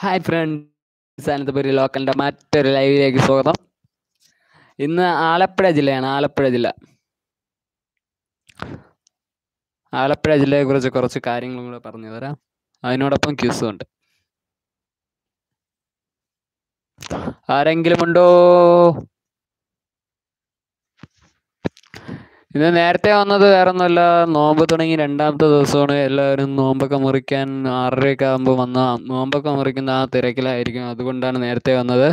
Hi friends Ananthapuri ലോക്കലിന്റെ മറ്റൊരു ലൈവിലേക്ക് സ്വാഗതം. ഇന്ന് ആലപ്പുഴ ജില്ലയാണ് ആലപ്പുഴ ജില്ല. ആലപ്പുഴ ജില്ലയെക്കുറിച്ച് കുറച്ച് കാര്യങ്ങളും കൂടെ പറഞ്ഞു തരാം. അതിനോടൊപ്പം ക്യൂസും ഉണ്ട്. ആരെങ്കിലും ഉണ്ടോ? ഇന്ന് നേരത്തെ വന്നത് വേറെ ഒന്നുമല്ല. നോമ്പ് തുടങ്ങി രണ്ടാമത്തെ ദിവസമാണ്. എല്ലാവരും നോമ്പൊക്കെ മുറിക്കാൻ ആറരയൊക്കെ ആകുമ്പോൾ വന്ന നോമ്പൊക്കെ മുറിക്കുന്ന ആ തിരക്കിലായിരിക്കും. അതുകൊണ്ടാണ് നേരത്തെ വന്നത്.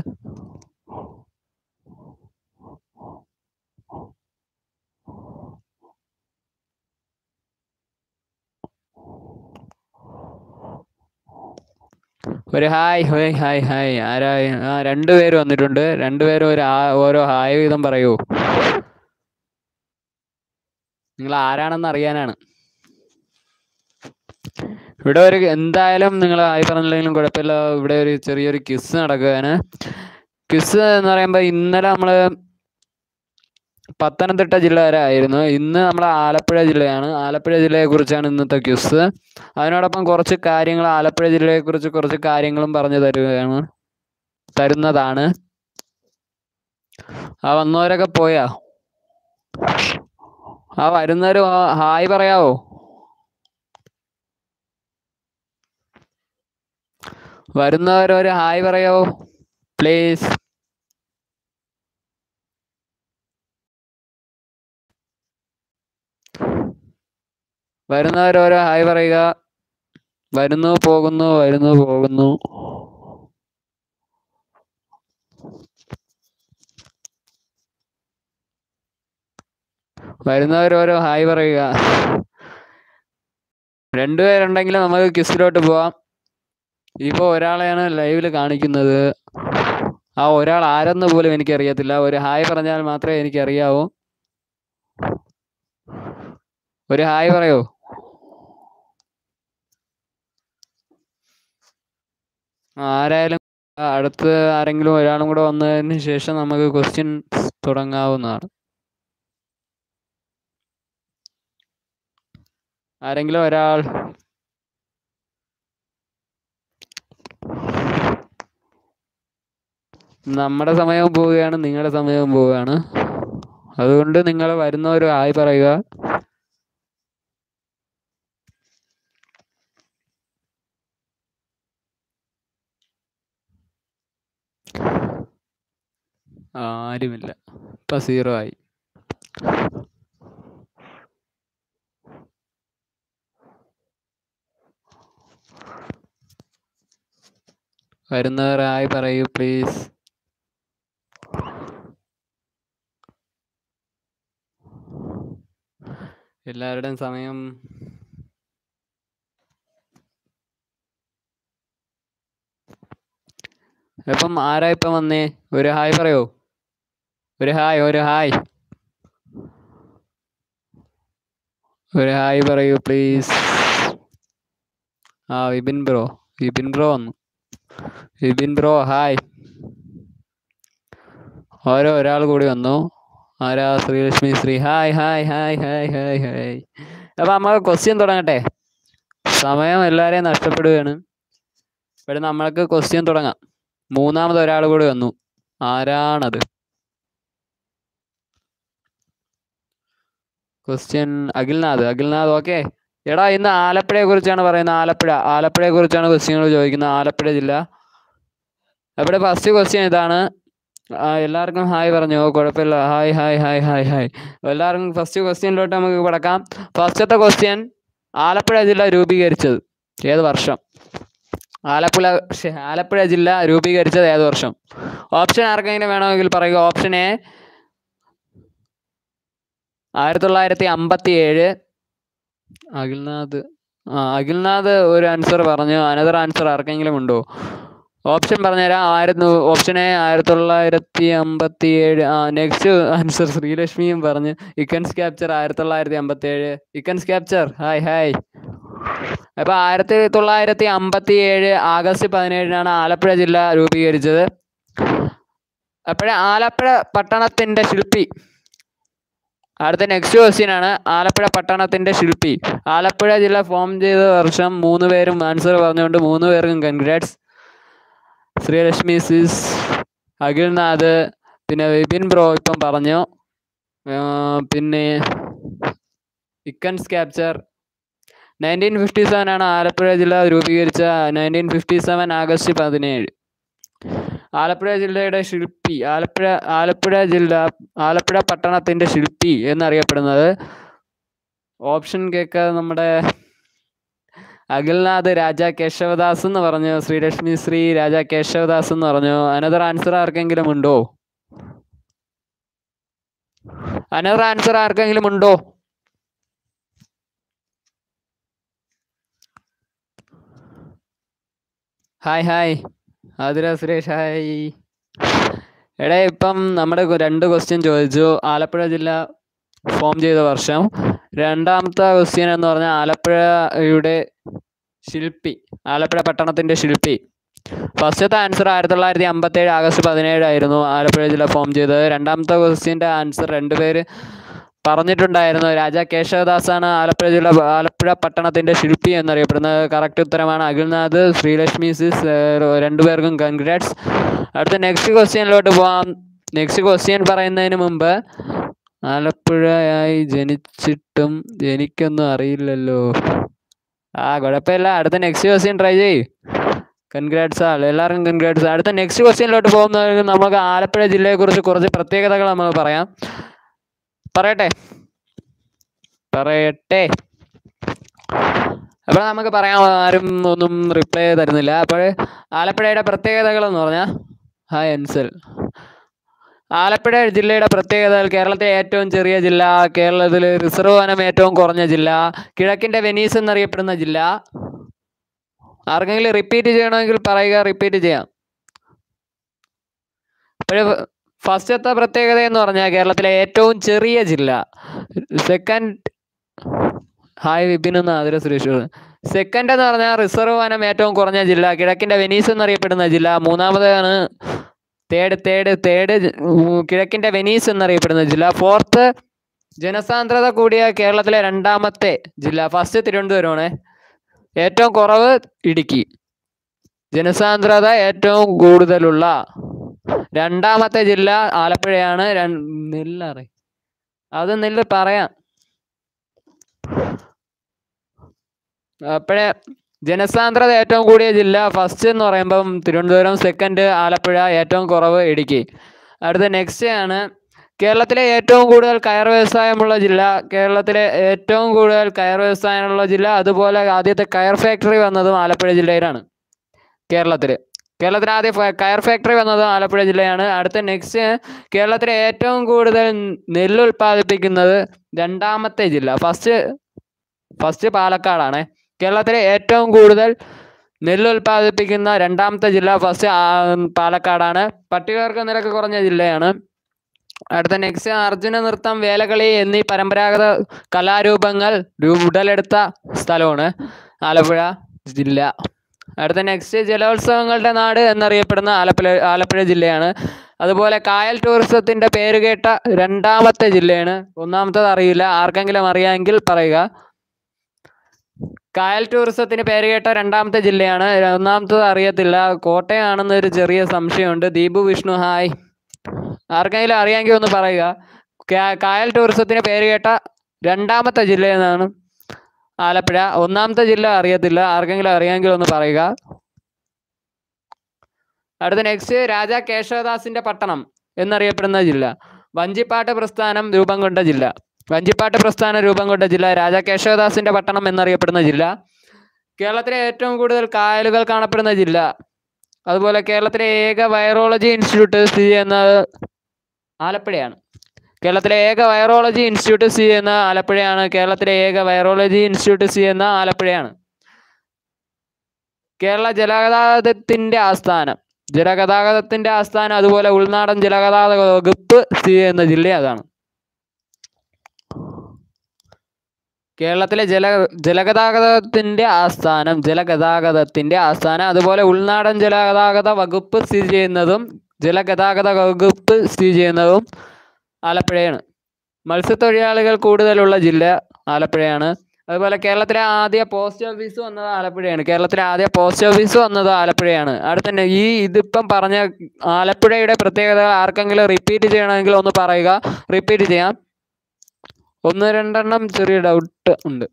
ഒരു ഹായ് ഹോയ് ഹായ് ഹായ്. ആരാ? ആ രണ്ടുപേര് വന്നിട്ടുണ്ട്. രണ്ടുപേരും ഒരു ഓരോ ഹായ് വീതം പറയൂ. നിങ്ങൾ ആരാണെന്ന് അറിയാനാണ്. ഇവിടെ ഒരു എന്തായാലും നിങ്ങൾ ആയി പറഞ്ഞില്ലെങ്കിലും കുഴപ്പമില്ല. ഇവിടെ ഒരു ചെറിയൊരു ക്വിസ് നടക്കുകയാണ്. ക്വിസ് എന്ന് പറയുമ്പോൾ ഇന്നലെ നമ്മൾ പത്തനംതിട്ട ജില്ല വരെ ആയിരുന്നു. ഇന്ന് നമ്മൾ ആലപ്പുഴ ജില്ലയാണ്. ആലപ്പുഴ ജില്ലയെ കുറിച്ചാണ് ഇന്നത്തെ ക്വിസ് അതിനോടൊപ്പം കുറച്ച് കാര്യങ്ങൾ ആലപ്പുഴ ജില്ലയെ കുറിച്ച് കുറച്ച് കാര്യങ്ങളും പറഞ്ഞു തരുകയാണ് തരുന്നതാണ്. ആ വന്നവരൊക്കെ പോയാ? ആ വരുന്നവര് ഹായ് പറയാവോ? വരുന്നവരൊരു ഹായ് പറയാവോ? പ്ലീസ് വരുന്നവരോരോ ഹായ് പറയുക. വരുന്നു പോകുന്നു വരുന്നു പോകുന്നു. വരുന്നവരോരോ ഹായ് പറയുക. രണ്ടുപേരുണ്ടെങ്കിൽ നമുക്ക് ക്വിസിലോട്ട് പോവാം. ഇപ്പൊ ഒരാളെയാണ് ലൈവിൽ കാണിക്കുന്നത്. ആ ഒരാൾ ആരെന്ന് പോലും എനിക്കറിയത്തില്ല. ഒരു ഹായ് പറഞ്ഞാൽ മാത്രമേ എനിക്കറിയാവൂ. ഒരു ഹായ് പറയോ. ആരായാലും അടുത്ത് ആരെങ്കിലും ഒരാളും കൂടെ വന്നതിന് ശേഷം നമുക്ക് ക്വസ്റ്റ്യൻ തുടങ്ങാവുന്നതാണ്. ആരെങ്കിലും ഒരാൾ നമ്മുടെ സമയവും പോവുകയാണ് നിങ്ങളുടെ സമയവും പോവുകയാണ്. അതുകൊണ്ട് നിങ്ങൾ വരുന്നവർ ആയി പറയുക. ആരുമില്ല. ഇപ്പൊ സീറോ ആയി. വരുന്നവർ ആയി പറയൂ പ്ലീസ് എല്ലാവരുടെയും സമയം. ഇപ്പം ആരാ ഇപ്പം വന്നേ? ഒരു ഹായ് പറയോ. ഒരു ഹായ് ഒരു ഹായ്. ഒരു ഹായ് പറയൂ പ്ലീസ് ആ വിപിൻ ബ്രോ. വിപിൻ ബ്രോ വന്നു. Vipin bro hi. ഓരോ ഒരാൾ കൂടി വന്നു. ആരാ? Sreelakshmi Sree hi hi hi hi hi hi. അപ്പൊ നമ്മൾ ക്വസ്റ്റ്യൻ തുടങ്ങട്ടെ. സമയം എല്ലാവരെയും നഷ്ടപ്പെടുകയാണ്. ഇവിടെ നമ്മൾക്ക് ക്വസ്റ്റ്യൻ തുടങ്ങാം. മൂന്നാമത് ഒരാൾ കൂടി വന്നു. ആരാണത്? ക്വസ്റ്റ്യൻ അഖിൽനാഥ്. അഖിൽനാഥ് ഓക്കെ എടാ ഇന്ന് ആലപ്പുഴയെ കുറിച്ചാണ് പറയുന്നത്. ആലപ്പുഴ. ആലപ്പുഴയെ കുറിച്ചാണ് ക്വസ്റ്റ്യനുകൾ ചോദിക്കുന്നത്. ആലപ്പുഴ ജില്ല. അവിടെ ഫസ്റ്റ് ക്വസ്റ്റ്യൻ ഇതാണ്. എല്ലാവർക്കും ഹായ് പറഞ്ഞു. കുഴപ്പമില്ല. Hi hi hi hi hi. എല്ലാവർക്കും ഫസ്റ്റ് ക്വസ്റ്റ്യനിലോട്ട് നമുക്ക് കിടക്കാം. ഫസ്റ്റത്തെ ക്വസ്റ്റ്യൻ ആലപ്പുഴ ജില്ല രൂപീകരിച്ചത് ഏത് വർഷം? ആലപ്പുഴ ആലപ്പുഴ ജില്ല രൂപീകരിച്ചത് ഏത് വർഷം? ഓപ്ഷൻ ആർക്കെങ്കിലും വേണമെങ്കിൽ പറയുക. ഓപ്ഷൻ എ ആയിരത്തി തൊള്ളായിരത്തി അമ്പത്തി ഏഴ് അഖിൽനാഥ്. ആ അഖിൽനാഥ് ഒരു ആൻസർ പറഞ്ഞു. അനദർ ആൻസർ ആർക്കെങ്കിലും ഉണ്ടോ? ഓപ്ഷൻ പറഞ്ഞുതരാം. ആയിരത്തി ഓപ്ഷൻ എ ആയിരത്തി തൊള്ളായിരത്തി അമ്പത്തി ഏഴ് ആ നെക്സ്റ്റ് ആൻസർ ശ്രീലക്ഷ്മിയും പറഞ്ഞു. ഇക്കൻസ് ക്യാപ്ചർ ആയിരത്തി തൊള്ളായിരത്തി അമ്പത്തി ഏഴ് ഇക്കൻസ് ക്യാപ്ചർ ഹായ് ഹായ് അപ്പോൾ ആയിരത്തി തൊള്ളായിരത്തി അമ്പത്തി ഏഴ് ആഗസ്റ്റ് പതിനേഴിനാണ് ആലപ്പുഴ ജില്ല രൂപീകരിച്ചത്. അപ്പോഴേ ആലപ്പുഴ പട്ടണത്തിന്റെ ശില്പി അടുത്ത നെക്സ്റ്റ് ക്വസ്റ്റ്യൻ ആണ്. ആലപ്പുഴ പട്ടണത്തിന്റെ ശില്പി. ആലപ്പുഴ ജില്ല ഫോം ചെയ്ത വർഷം മൂന്ന് പേരും ആൻസർ പറഞ്ഞുകൊണ്ട് മൂന്ന് പേർക്കും കൺഗ്രാറ്റ്സ് ശ്രീലക്ഷ്മി സിസ് അഖിൽനാഥ് പിന്നെ വിപിൻ ബ്രോ ഇപ്പം പറഞ്ഞു. പിന്നെ icons capture nineteen fifty seven ആണ് ആലപ്പുഴ ജില്ല രൂപീകരിച്ച. നയന്റീൻ ഫിഫ്റ്റി സെവൻ ആഗസ്റ്റ് പതിനേഴ്. ആലപ്പുഴ ജില്ലയുടെ ശില്പി ആലപ്പുഴ ആലപ്പുഴ ജില്ല ആലപ്പുഴ പട്ടണത്തിന്റെ ശില്പി എന്നറിയപ്പെടുന്നത് ഓപ്ഷൻ കേക്ക് നമ്മുടെ അഖിൽനാഥ് രാജ കേശവദാസ് എന്ന് പറഞ്ഞു ശ്രീലക്ഷ്മി ശ്രീ രാജ കേശവദാസ് എന്ന് പറഞ്ഞു. അനദർ ആൻസർ ആർക്കെങ്കിലും ഉണ്ടോ? അനദർ ആൻസർ ആർക്കെങ്കിലും ഉണ്ടോ? Hi hi Athira Suresh hi. എടേ ഇപ്പം നമ്മുടെ രണ്ട് ക്വസ്റ്റ്യൻ ചോദിച്ചു. ആലപ്പുഴ ജില്ല ഫോം ചെയ്ത വർഷം. രണ്ടാമത്തെ ക്വസ്റ്റ്യൻ എന്ന് പറഞ്ഞാൽ ആലപ്പുഴയുടെ ശില്പി ആലപ്പുഴ പട്ടണത്തിന്റെ ശില്പി. ഫസ്റ്റത്തെ ആൻസർ ആയിരത്തി തൊള്ളായിരത്തി അമ്പത്തേഴ് ആഗസ്റ്റ് പതിനേഴായിരുന്നു ആലപ്പുഴ ജില്ല ഫോം ചെയ്തത്. രണ്ടാമത്തെ ക്വസ്റ്റ്യന്റെ ആൻസർ രണ്ടുപേര് പറഞ്ഞിട്ടുണ്ടായിരുന്നു. രാജ കേശവദാസാണ് ആലപ്പുഴ ജില്ല ആലപ്പുഴ പട്ടണത്തിന്റെ ശില്പി എന്നറിയപ്പെടുന്നത്. കറക്റ്റ് ഉത്തരമാണ് അഖിൽനാഥ് ശ്രീലക്ഷ്മി സിസ് രണ്ടുപേർക്കും കൺഗ്രാറ്റ്സ് അടുത്ത നെക്സ്റ്റ് ക്വസ്റ്റ്യനിലോട്ട് പോവാം. നെക്സ്റ്റ് ക്വസ്റ്റ്യൻ പറയുന്നതിന് മുമ്പ് ആലപ്പുഴയായി ജനിച്ചിട്ടും എനിക്കൊന്നും അറിയില്ലല്ലോ. ആ കുഴപ്പമില്ല. അടുത്ത നെക്സ്റ്റ് ക്വസ്റ്റ്യൻ ട്രൈ ചെയ്യ്. കൺഗ്രാറ്റ്സ് ആൾ എല്ലാവർക്കും കൺഗ്രാറ്റ്സ് അടുത്ത നെക്സ്റ്റ് ക്വസ്റ്റ്യനിലോട്ട് പോകുന്നതിന് നമുക്ക് ആലപ്പുഴ ജില്ലയെക്കുറിച്ച് കുറച്ച് പ്രത്യേകതകൾ നമ്മൾ പറയാം. പറയട്ടെ? പറയട്ടെ. അപ്പോൾ നമുക്ക് പറയാൻ ആരും ഒന്നും റിപ്ലൈ തരുന്നില്ല. അപ്പോൾ ആലപ്പുഴയുടെ പ്രത്യേകതകൾ എന്ന് പറഞ്ഞാൽ ഹായ് അൻസൽ ആലപ്പുഴ ജില്ലയുടെ പ്രത്യേകതകൾ കേരളത്തിലെ ഏറ്റവും ചെറിയ ജില്ല കേരളത്തിൽ റിസർവ് വനം ഏറ്റവും കുറഞ്ഞ ജില്ല കിഴക്കിന്റെ വെനീസ് എന്നറിയപ്പെടുന്ന ജില്ല. ആർക്കെങ്കിലും റിപ്പീറ്റ് ചെയ്യണമെങ്കിൽ പറയുക റിപ്പീറ്റ് ചെയ്യാം. അപ്പോൾ ഫസ്റ്റത്തെ പ്രത്യേകത എന്ന് പറഞ്ഞാൽ കേരളത്തിലെ ഏറ്റവും ചെറിയ ജില്ല. സെക്കൻഡ് ഹായ് വിപിൻ എന്ന് ആതിര സുരേഷ്. സെക്കൻഡ് എന്ന് പറഞ്ഞാൽ റിസർവ് വനം ഏറ്റവും കുറഞ്ഞ ജില്ല. കിഴക്കിന്റെ വെനീസ് എന്നറിയപ്പെടുന്ന ജില്ല. മൂന്നാമതാണ് തേർഡ് തേർഡ് തേർഡ് കിഴക്കിന്റെ വെനീസ് എന്നറിയപ്പെടുന്ന ജില്ല. ഫോർത്ത് ജനസാന്ദ്രത കൂടിയ കേരളത്തിലെ രണ്ടാമത്തെ ജില്ല. ഫസ്റ്റ് തിരുവനന്തപുരമാണ്. ഏറ്റവും കുറവ് ഇടുക്കി. ജനസാന്ദ്രത ഏറ്റവും കൂടുതലുള്ള രണ്ടാമത്തെ ജില്ല ആലപ്പുഴയാണ്. നെല്ലറി. അത് നെല്ല് പറയാം. അപ്പോഴേ ജനസാന്ദ്രത ഏറ്റവും കൂടിയ ജില്ല ഫസ്റ്റ് എന്ന് പറയുമ്പം തിരുവനന്തപുരം സെക്കൻഡ് ആലപ്പുഴ ഏറ്റവും കുറവ് ഇടുക്കി. അടുത്ത നെക്സ്റ്റ് ആണ്. കേരളത്തിലെ ഏറ്റവും കൂടുതൽ കയർ വ്യവസായമുള്ള ജില്ല കേരളത്തിലെ ഏറ്റവും കൂടുതൽ കയർ വ്യവസായമുള്ള ജില്ല അതുപോലെ ആദ്യത്തെ കയർ ഫാക്ടറി വന്നതും ആലപ്പുഴ ജില്ലയിലാണ് കേരളത്തിൽ കേരളത്തിൽ ആദ്യ കയർ ഫാക്ടറി വന്നത് ആലപ്പുഴ ജില്ലയാണ്. അടുത്ത നെക്സ്റ്റ് കേരളത്തിലെ ഏറ്റവും കൂടുതൽ നെല്ല് ഉൽപ്പാദിപ്പിക്കുന്നത് രണ്ടാമത്തെ ജില്ല. ഫസ്റ്റ് ഫസ്റ്റ് പാലക്കാടാണ്. കേരളത്തിലെ ഏറ്റവും കൂടുതൽ നെല്ല് ഉൽപ്പാദിപ്പിക്കുന്ന രണ്ടാമത്തെ ജില്ല ഫസ്റ്റ് പാലക്കാടാണ്. പട്ടികവർഗ നിരക്ക് കുറഞ്ഞ ജില്ലയാണ്. അടുത്ത നെക്സ്റ്റ് അർജുന നൃത്തം വേലകളി എന്നീ പരമ്പരാഗത കലാരൂപങ്ങൾ ഉടലെടുത്ത സ്ഥലമാണ് ആലപ്പുഴ ജില്ല. അടുത്ത നെക്സ്റ്റ് ജലോത്സവങ്ങളുടെ നാട് എന്നറിയപ്പെടുന്ന ആലപ്പുഴ ആലപ്പുഴ ജില്ലയാണ്. അതുപോലെ കായൽ ടൂറിസത്തിന്റെ പേരുകേട്ട രണ്ടാമത്തെ ജില്ലയാണ്. ഒന്നാമത്തത് അറിയില്ല. ആർക്കെങ്കിലും അറിയാമെങ്കിൽ പറയുക. കായൽ ടൂറിസത്തിന് പേരുകേട്ട രണ്ടാമത്തെ ജില്ലയാണ്. ഒന്നാമത്തത് അറിയത്തില്ല. കോട്ടയാണെന്നൊരു ചെറിയ സംശയമുണ്ട്. ദീപു വിഷ്ണു ഹായ്. ആർക്കെങ്കിലും അറിയാമെങ്കിൽ ഒന്ന് പറയുക. കായൽ ടൂറിസത്തിന് പേരുകേട്ട രണ്ടാമത്തെ ജില്ല എന്നാണ് ആലപ്പുഴ. ഒന്നാമത്തെ ജില്ല അറിയത്തില്ല. ആർക്കെങ്കിലും അറിയാമെങ്കിൽ ഒന്ന് പറയുക. അടുത്ത നെക്സ്റ്റ് രാജാ കേശവദാസിന്റെ പട്ടണം എന്നറിയപ്പെടുന്ന ജില്ല. വഞ്ചിപ്പാട്ട് പ്രസ്ഥാനം രൂപം കൊണ്ട ജില്ല. വഞ്ചിപ്പാട്ട് പ്രസ്ഥാനം രൂപം കൊണ്ട ജില്ല രാജാ കേശവദാസിന്റെ പട്ടണം എന്നറിയപ്പെടുന്ന ജില്ല. കേരളത്തിലെ ഏറ്റവും കൂടുതൽ കായലുകൾ കാണപ്പെടുന്ന ജില്ല. അതുപോലെ കേരളത്തിലെ ഏക വൈറോളജി ഇൻസ്റ്റിറ്റ്യൂട്ട് സ്ഥിതി ചെയ്യുന്നത് ആലപ്പുഴയാണ്. കേരളത്തിലെ ഏക വൈറോളജി ഇൻസ്റ്റിറ്റ്യൂട്ട് സ്ഥിതി ചെയ്യുന്ന ആലപ്പുഴയാണ്. കേരളത്തിലെ ഏക വൈറോളജി ഇൻസ്റ്റിറ്റ്യൂട്ട് സ്ഥിതി ചെയ്യുന്ന ആലപ്പുഴയാണ്. കേരള ജലഗതാഗതത്തിന്റെ ആസ്ഥാനം. ജലഗതാഗതത്തിന്റെ ആസ്ഥാനം അതുപോലെ ഉൾനാടൻ ജലഗതാഗത വകുപ്പ് സ്ഥിതി ചെയ്യുന്ന ജില്ല അതാണ്. കേരളത്തിലെ ജല ജലഗതാഗതത്തിന്റെ ആസ്ഥാനം ജലഗതാഗതത്തിന്റെ ആസ്ഥാനം അതുപോലെ ഉൾനാടൻ ജലഗതാഗത വകുപ്പ് സ്ഥിതി ചെയ്യുന്നതും ജലഗതാഗത വകുപ്പ് സ്ഥിതി ചെയ്യുന്നതും ആലപ്പുഴയാണ്. മത്സ്യത്തൊഴിലാളികൾ കൂടുതലുള്ള ജില്ല ആലപ്പുഴയാണ്. അതുപോലെ കേരളത്തിലെ ആദ്യ പോസ്റ്റ് ഓഫീസ് വന്നത് ആലപ്പുഴയാണ്. കേരളത്തിലെ ആദ്യ പോസ്റ്റ് ഓഫീസ് വന്നത് ആലപ്പുഴയാണ്. അടുത്ത തന്നെ ഈ ഇതിപ്പം പറഞ്ഞ ആലപ്പുഴയുടെ പ്രത്യേകത ആർക്കെങ്കിലും റിപ്പീറ്റ് ചെയ്യണമെങ്കിൽ ഒന്ന് പറയുക. റിപ്പീറ്റ് ചെയ്യാം. ഒന്ന് രണ്ടെണ്ണം ചെറിയ ഡൗട്ട് ഉണ്ട്.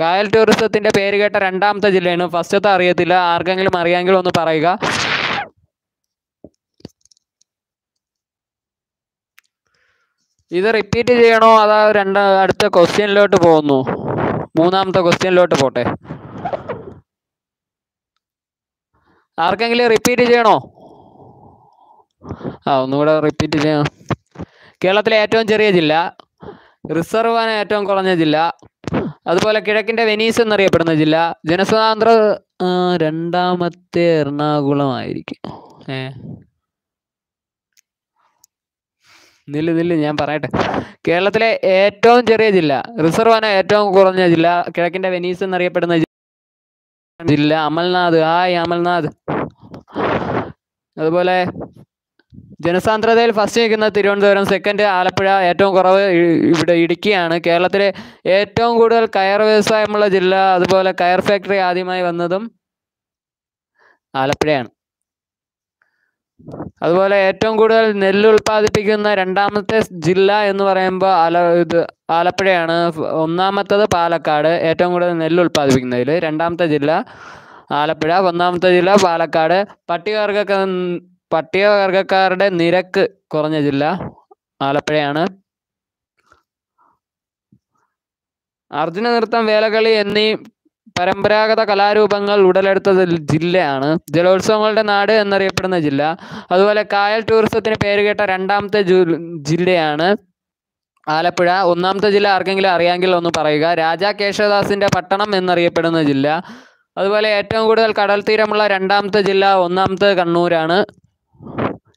കായൽ ടൂറിസത്തിന്റെ പേര് കേട്ട രണ്ടാമത്തെ ജില്ലയാണ്. ഫസ്റ്റത്തെ അറിയത്തില്ല. ആർക്കെങ്കിലും അറിയാമെങ്കിൽ ഒന്ന് പറയുക. ഇത് റിപ്പീറ്റ് ചെയ്യണോ? അതാ രണ്ട് അടുത്ത ക്വസ്റ്റ്യനിലോട്ട് പോകുന്നു. മൂന്നാമത്തെ ക്വസ്റ്റ്യനിലോട്ട് പോട്ടെ. ആർക്കെങ്കിലും റിപ്പീറ്റ് ചെയ്യണോ? ആ ഒന്നുകൂടെ റിപ്പീറ്റ് ചെയ്യണം കേരളത്തിലെ ഏറ്റവും ചെറിയ ജില്ല റിസർവ് ആണ് ഏറ്റവും കുറഞ്ഞ ജില്ല. അതുപോലെ കിഴക്കിന്റെ വെനീസ് എന്നറിയപ്പെടുന്ന ജില്ല ജനസ്വാതന്ത്ര്യ രണ്ടാമത്തെ എറണാകുളമായിരിക്കും ഏ നില്ല് നില്ല് ഞാൻ പറയട്ടെ. കേരളത്തിലെ ഏറ്റവും ചെറിയ ജില്ല റിസർവ് ആണ് ഏറ്റവും കുറഞ്ഞ ജില്ല കിഴക്കിന്റെ വെനീസ് എന്നറിയപ്പെടുന്ന ജില്ല അമൽനാഥ്. ഹായ് അമൽനാഥ്. അതുപോലെ ജനസാന്ദ്രതയിൽ ഫസ്റ്റ് നിൽക്കുന്ന തിരുവനന്തപുരം സെക്കൻഡ് ആലപ്പുഴ ഏറ്റവും കുറവ് ഇവിടെ ഇടുക്കിയാണ്. കേരളത്തിലെ ഏറ്റവും കൂടുതൽ കയർ വ്യവസായമുള്ള ജില്ല അതുപോലെ കയർ ഫാക്ടറി ആദ്യമായി വന്നതും ആലപ്പുഴയാണ്. അതുപോലെ ഏറ്റവും കൂടുതൽ നെല്ല് ഉൽപ്പാദിപ്പിക്കുന്ന രണ്ടാമത്തെ ജില്ല എന്ന് പറയുമ്പോൾ ആല ഇത് ആലപ്പുഴയാണ്. ഒന്നാമത്തത് പാലക്കാട്. ഏറ്റവും കൂടുതൽ നെല്ല് ഉൽപ്പാദിപ്പിക്കുന്നതിൽ രണ്ടാമത്തെ ജില്ല ആലപ്പുഴ ഒന്നാമത്തെ ജില്ല പാലക്കാട്. പട്ടികവർഗ പട്ടികവർഗക്കാരുടെ നിരക്ക് കുറഞ്ഞ ജില്ല ആലപ്പുഴയാണ്. അർജുന നൃത്തം വേലകളി എന്നീ പരമ്പരാഗത കലാരൂപങ്ങൾ ഉടലെടുത്ത ജില്ലയാണ്. ജലോത്സവങ്ങളുടെ നാട് എന്നറിയപ്പെടുന്ന ജില്ല. അതുപോലെ കായൽ ടൂറിസത്തിന് പേരുകേട്ട രണ്ടാമത്തെ ജില്ലയാണ് ആലപ്പുഴ. ഒന്നാമത്തെ ജില്ല ആർക്കെങ്കിലും അറിയാമെങ്കിൽ ഒന്ന് പറയുക. രാജാ കേശവദാസിന്റെ പട്ടണം എന്നറിയപ്പെടുന്ന ജില്ല. അതുപോലെ ഏറ്റവും കൂടുതൽ കടൽ തീരമുള്ള രണ്ടാമത്തെ ജില്ല ഒന്നാമത്തെ കണ്ണൂരാണ്.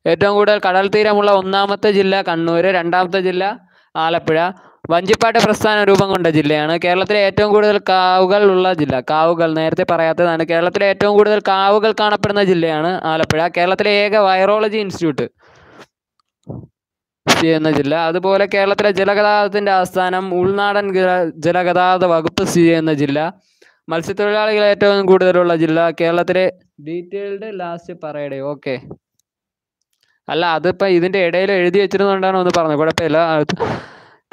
ഏറ്റവും കൂടുതൽ കടൽ തീരമുള്ള ഒന്നാമത്തെ ജില്ല കണ്ണൂർ രണ്ടാമത്തെ ജില്ല ആലപ്പുഴ. വഞ്ചിപ്പാട്ട് പ്രസ്ഥാന രൂപം കൊണ്ട ജില്ലയാണ്. കേരളത്തിലെ ഏറ്റവും കൂടുതൽ കാവുകൾ ഉള്ള ജില്ല. കാവുകൾ നേരത്തെ പറയാത്തതാണ്. കേരളത്തിലെ ഏറ്റവും കൂടുതൽ കാവുകൾ കാണപ്പെടുന്ന ജില്ലയാണ് ആലപ്പുഴ. കേരളത്തിലെ ഏക വൈറോളജി ഇൻസ്റ്റിറ്റ്യൂട്ട് ചെയ്യുന്ന ജില്ല. അതുപോലെ കേരളത്തിലെ ജലഗതാഗതത്തിന്റെ ആസ്ഥാനം ഉൾനാടൻ ജലഗതാഗത വകുപ്പ് സ്ഥിതി ചെയ്യുന്ന ജില്ല. മത്സ്യത്തൊഴിലാളികൾ ഏറ്റവും കൂടുതലുള്ള ജില്ല കേരളത്തിലെ ഡീറ്റെയിൽഡ് ലാസ്റ്റ് പറയടേ. ഓക്കെ. അല്ല അതിപ്പോൾ ഇതിന്റെ ഇടയിൽ എഴുതി വെച്ചിരുന്നോണ്ടാണ് ഒന്ന് പറഞ്ഞത്. കുഴപ്പമില്ല.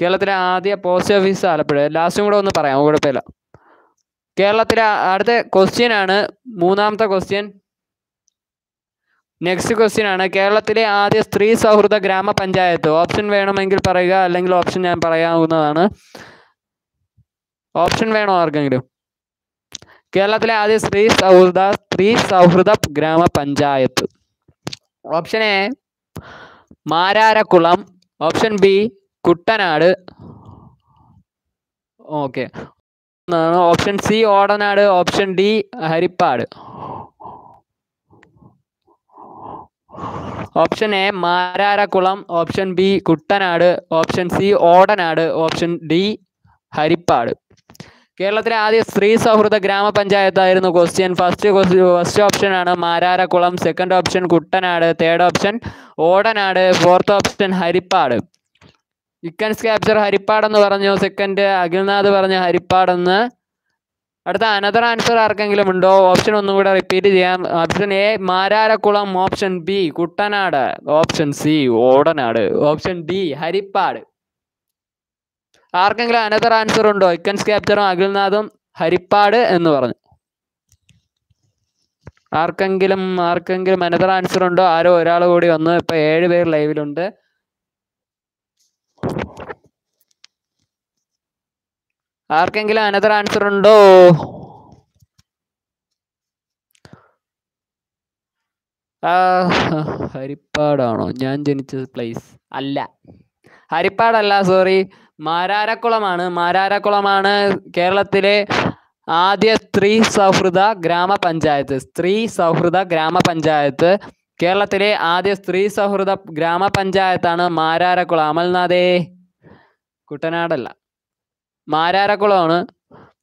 കേരളത്തിലെ ആദ്യ പോസ്റ്റ് ഓഫീസ് ആലപ്പുഴ. ലാസ്റ്റും കൂടെ ഒന്ന് പറയാം കുഴപ്പമില്ല. കേരളത്തിലെ അടുത്ത ക്വസ്റ്റ്യൻ ആണ് മൂന്നാമത്തെ ക്വസ്റ്റ്യൻ നെക്സ്റ്റ് ക്വസ്റ്റ്യൻ ആണ് കേരളത്തിലെ ആദ്യ സ്ത്രീ സൗഹൃദ ഗ്രാമപഞ്ചായത്ത്. ഓപ്ഷൻ വേണമെങ്കിൽ പറയുക അല്ലെങ്കിൽ ഓപ്ഷൻ ഞാൻ പറയാവുന്നതാണ്. ഓപ്ഷൻ വേണോ ആർക്കെങ്കിലും? കേരളത്തിലെ ആദ്യ സ്ത്രീ സൗഹൃദ സ്ത്രീ സൗഹൃദ ഗ്രാമപഞ്ചായത്ത്. Option A Mararikulam. Option B Kuttanad. Okay. Option C Odanad option D Haripad. Option A Mararikulam option B Kuttanad option C Odanad option D Haripad. കേരളത്തിലെ ആദ്യ സ്ത്രീ സൗഹൃദ ഗ്രാമപഞ്ചായത്തായിരുന്നു ക്വസ്റ്റ്യൻ. ഫസ്റ്റ് ഫസ്റ്റ് ഓപ്ഷൻ ആണ് Mararikulam second option Kuttanad third option Odanad fourth option Haripad. Icons capture ഹരിപ്പാടെന്ന് പറഞ്ഞു. Second Akhilnath പറഞ്ഞ ഹരിപ്പാടെന്ന് അടുത്ത another answer ആർക്കെങ്കിലും ഉണ്ടോ? ഓപ്ഷൻ ഒന്നും കൂടെ റിപ്പീറ്റ് ചെയ്യാം. Option A Mararikulam option B Kuttanad. Option C Odanad. Option D Haripad. ആർക്കെങ്കിലും അനദർ ആൻസർ ഉണ്ടോ? ഇക്കൻസ് ക്യാപ്ചറും അഖിൽനാഥും ഹരിപ്പാട് എന്ന് പറഞ്ഞു. ആർക്കെങ്കിലും ആർക്കെങ്കിലും അനദർ ആൻസർ ഉണ്ടോ? ആരോ ഒരാൾ കൂടി വന്നു. ഇപ്പൊ ഏഴ് പേർ ലൈവിലുണ്ട് ആർക്കെങ്കിലും അനദർ ആൻസർ ഉണ്ടോ? ഹരിപ്പാടാണോ? ഞാൻ ജനിച്ച പ്ലേസ് അല്ല. ഹരിപ്പാടല്ല സോറി മാരാരക്കുളമാണ്. മാരാരക്കുളമാണ് കേരളത്തിലെ ആദ്യ സ്ത്രീ സൗഹൃദ ഗ്രാമപഞ്ചായത്ത്. സ്ത്രീ സൗഹൃദ ഗ്രാമപഞ്ചായത്ത് കേരളത്തിലെ ആദ്യ സ്ത്രീ സൗഹൃദ ഗ്രാമപഞ്ചായത്താണ് മാരാരക്കുളം അമൽനാഥേ. കുട്ടനാടല്ല. മാരാരക്കുളമാണ്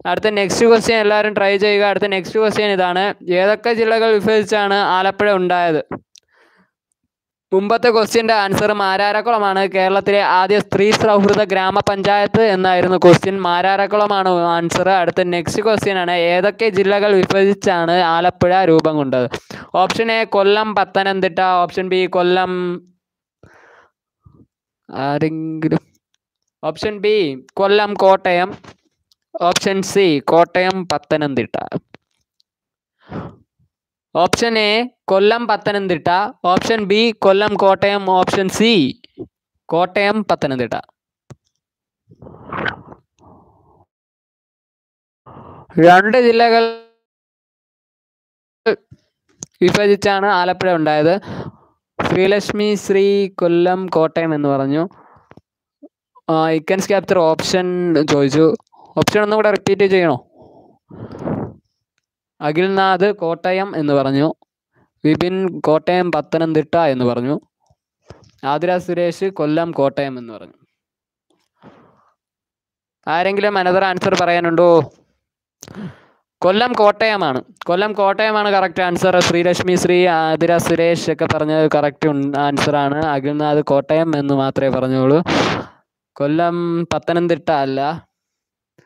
അടുത്ത നെക്സ്റ്റ് ക്വസ്റ്റ്യൻ എല്ലാവരും ട്രൈ ചെയ്യുക. അടുത്ത നെക്സ്റ്റ് ക്വസ്റ്റ്യൻ ഇതാണ്. ഏതൊക്കെ ജില്ലകൾ വിഭജിച്ചാണ് ആലപ്പുഴ ഉണ്ടായത്? മുമ്പത്തെ ക്വസ്റ്റ്യന്റെ ആൻസർ മാരാരക്കുളമാണ് കേരളത്തിലെ ആദ്യ സ്ത്രീ സൗഹൃദ ഗ്രാമപഞ്ചായത്ത് എന്നായിരുന്നു ക്വസ്റ്റ്യൻ മാരാരക്കുളമാണ് ആൻസർ അടുത്ത നെക്സ്റ്റ് ക്വസ്റ്റ്യൻ ആണ്. ഏതൊക്കെ ജില്ലകൾ വിഭജിച്ചാണ് ആലപ്പുഴ രൂപം കൊണ്ടത്? Option A Kollam Pathanamthitta. Option B Kollam. ആരെങ്കിലും. Option B Kollam Kottayam. Option C Kottayam Pathanamthitta. Option A Kollam Pathanamthitta. Option B Kollam Kottayam. Option C Kottayam Pathanamthitta. രണ്ട് ജില്ലകൾ വിഭജിച്ചാണ് ആലപ്പുഴ ഉണ്ടായത്. ശ്രീലക്ഷ്മി ശ്രീ കൊല്ലം കോട്ടയം എന്ന് പറഞ്ഞു. ഇക്കൻസ് ക്യാപ്ചർ ഓപ്ഷൻ ചോദിച്ചു. ഓപ്ഷൻ ഒന്നും കൂടെ റിപ്പീറ്റ് ചെയ്യണോ? അഖിൽനാഥ് കോട്ടയം എന്ന് പറഞ്ഞു. വിപിൻ കോട്ടയം പത്തനംതിട്ട എന്ന് പറഞ്ഞു. ആതിര സുരേഷ് കൊല്ലം കോട്ടയം എന്ന് പറഞ്ഞു. ആരെങ്കിലും അനദർ ആൻസർ പറയാനുണ്ടോ? കൊല്ലം കോട്ടയമാണ്. കൊല്ലം കോട്ടയമാണ് കറക്റ്റ് ആൻസർ ശ്രീലക്ഷ്മി ശ്രീ ആതിര സുരേഷ് ഒക്കെ പറഞ്ഞത് കറക്റ്റ് ആൻസർ ആണ്. അഖിൽനാഥ് കോട്ടയം എന്ന് മാത്രമേ പറഞ്ഞോളൂ കൊല്ലം പത്തനംതിട്ട അല്ല.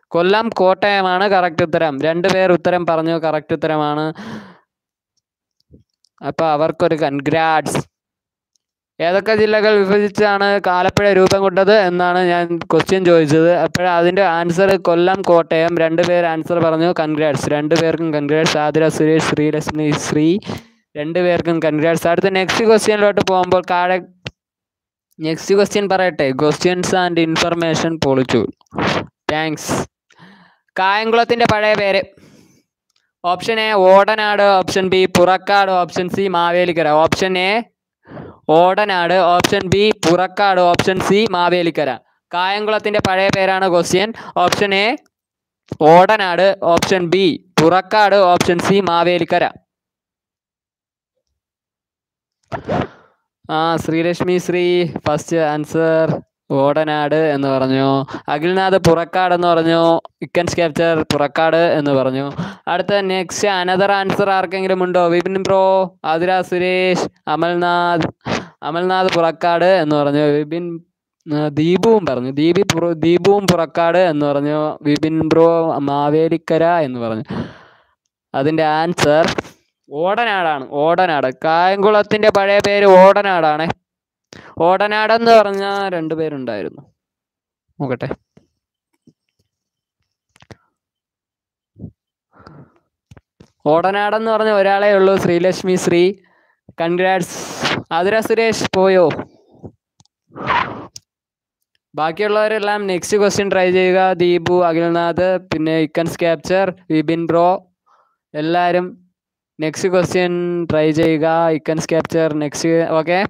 കൊല്ലം കോട്ടയമാണ് കറക്റ്റ് ഉത്തരം. രണ്ടുപേർ ഉത്തരം പറഞ്ഞു കറക്റ്റ് ഉത്തരമാണ്. അപ്പൊ അവർക്കൊരു കൺഗ്രാറ്റ്സ് ഏതൊക്കെ ജില്ലകൾ വിഭജിച്ചാണ് ആലപ്പുഴ രൂപം കൊണ്ടത് എന്നാണ് ഞാൻ ക്വസ്റ്റ്യൻ ചോദിച്ചത്. അപ്പോൾ അതിന്റെ ആൻസർ കൊല്ലം കോട്ടയം. രണ്ട് പേർ ആൻസർ പറഞ്ഞു കൺഗ്രാറ്റ്സ് രണ്ട് പേർക്കും കൺഗ്രാറ്റ്സ് ആതിര സുരേഷ് ശ്രീലക്ഷ്മി ശ്രീ. രണ്ട് പേർക്കും കൺഗ്രാറ്റ്സ് അടുത്ത നെക്സ്റ്റ് ക്വസ്റ്റ്യനിലോട്ട് പോകുമ്പോൾ കാഴ നെക്സ്റ്റ് ക്വസ്റ്റ്യൻ പറയട്ടെ. ക്വസ്റ്റ്യൻസ് ആൻഡ് ഇൻഫർമേഷൻ പൊളിച്ചു. താങ്ക്സ് കായംകുളത്തിന്റെ പഴയ പേര്. Option A Odanad. Option B Purakkad. Option C Mavelikkara. Option A Odanad option B Purakkad option C Mavelikkara. കായംകുളത്തിന്റെ പഴയ പേരാണ് question. Option A Odanad. Option B Purakkad. Option C Mavelikkara. ആ Sreelakshmi Sree first answer Odanad എന്ന് പറഞ്ഞു. അഖിൽനാഥ് പുറക്കാട് എന്ന് പറഞ്ഞു. ഇക്കൻസ് ക്യാപ്ചർ പുറക്കാട് എന്ന് പറഞ്ഞു. അടുത്ത നെക്സ്റ്റ് അനദർ ആൻസർ ആർക്കെങ്കിലും ഉണ്ടോ? വിപിൻ ബ്രോ ആതിര സുരേഷ് അമൽനാഥ്. അമൽനാഥ് പുറക്കാട് എന്ന് പറഞ്ഞു വിപിൻ ദീപുവും പറഞ്ഞു. ദീപി ദീപുവും പുറക്കാട് എന്ന് പറഞ്ഞു വിപിൻ ബ്രോ മാവേലിക്കര എന്ന് പറഞ്ഞു. അതിന്റെ ആൻസർ ഓടനാടാണ്. ഓടനാട്. കായംകുളത്തിന്റെ പഴയ പേര് ഓടനാടാണ്. ഓടനാടെന്ന് പറഞ്ഞ രണ്ടു പേരുണ്ടായിരുന്നു. നോക്കട്ടെ. ഓടനാടെന്ന് പറഞ്ഞ ഒരാളെ ഉള്ളൂ ശ്രീലക്ഷ്മി ശ്രീ. കൺഗ്രാറ്റ്സ് ആതിര സുരേഷ് പോയോ? ബാക്കിയുള്ളവരെല്ലാം നെക്സ്റ്റ് ക്വസ്റ്റ്യൻ ട്രൈ ചെയ്യുക. ദീപു അഖിൽനാഥ് പിന്നെ ഇക്കൻസ് ക്യാപ്ചർ വിബിൻ ബ്രോ. എല്ലാവരും നെക്സ്റ്റ് ക്വസ്റ്റ്യൻ ട്രൈ ചെയ്യുക. Icons capture next okay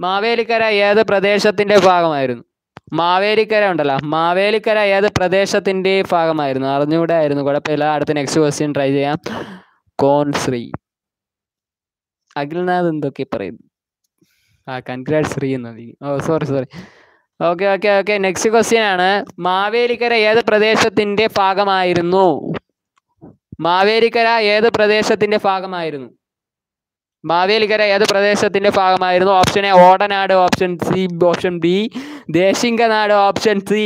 Mavelikkara ഏത് പ്രദേശത്തിന്റെ ഭാഗമായിരുന്നു? മാവേലിക്കര ഉണ്ടല്ലോ. മാവേലിക്കര ഏത് പ്രദേശത്തിന്റെ ഭാഗമായിരുന്നു? അറിഞ്ഞുകൂടെ ആയിരുന്നു കുഴപ്പമില്ല. അടുത്ത നെക്സ്റ്റ് ക്വസ്റ്റ്യൻ ട്രൈ ചെയ്യാം. കോൺശ്രീ. അഖിൽനാഥ് എന്തൊക്കെ പറയുന്നു ആ കൺഗ്രാറ്റ്സ് ശ്രീ എന്നത് ഓ sorry sorry okay okay okay next question ആണ്. മാവേലിക്കര ഏത് പ്രദേശത്തിന്റെ ഭാഗമായിരുന്നു? മാവേലിക്കര ഏത് പ്രദേശത്തിന്റെ ഭാഗമായിരുന്നു? മാവേലിക്കര ഏത് പ്രദേശത്തിന്റെ ഭാഗമായിരുന്നു? Option A Odanad. Option C option B Desinganad. Option C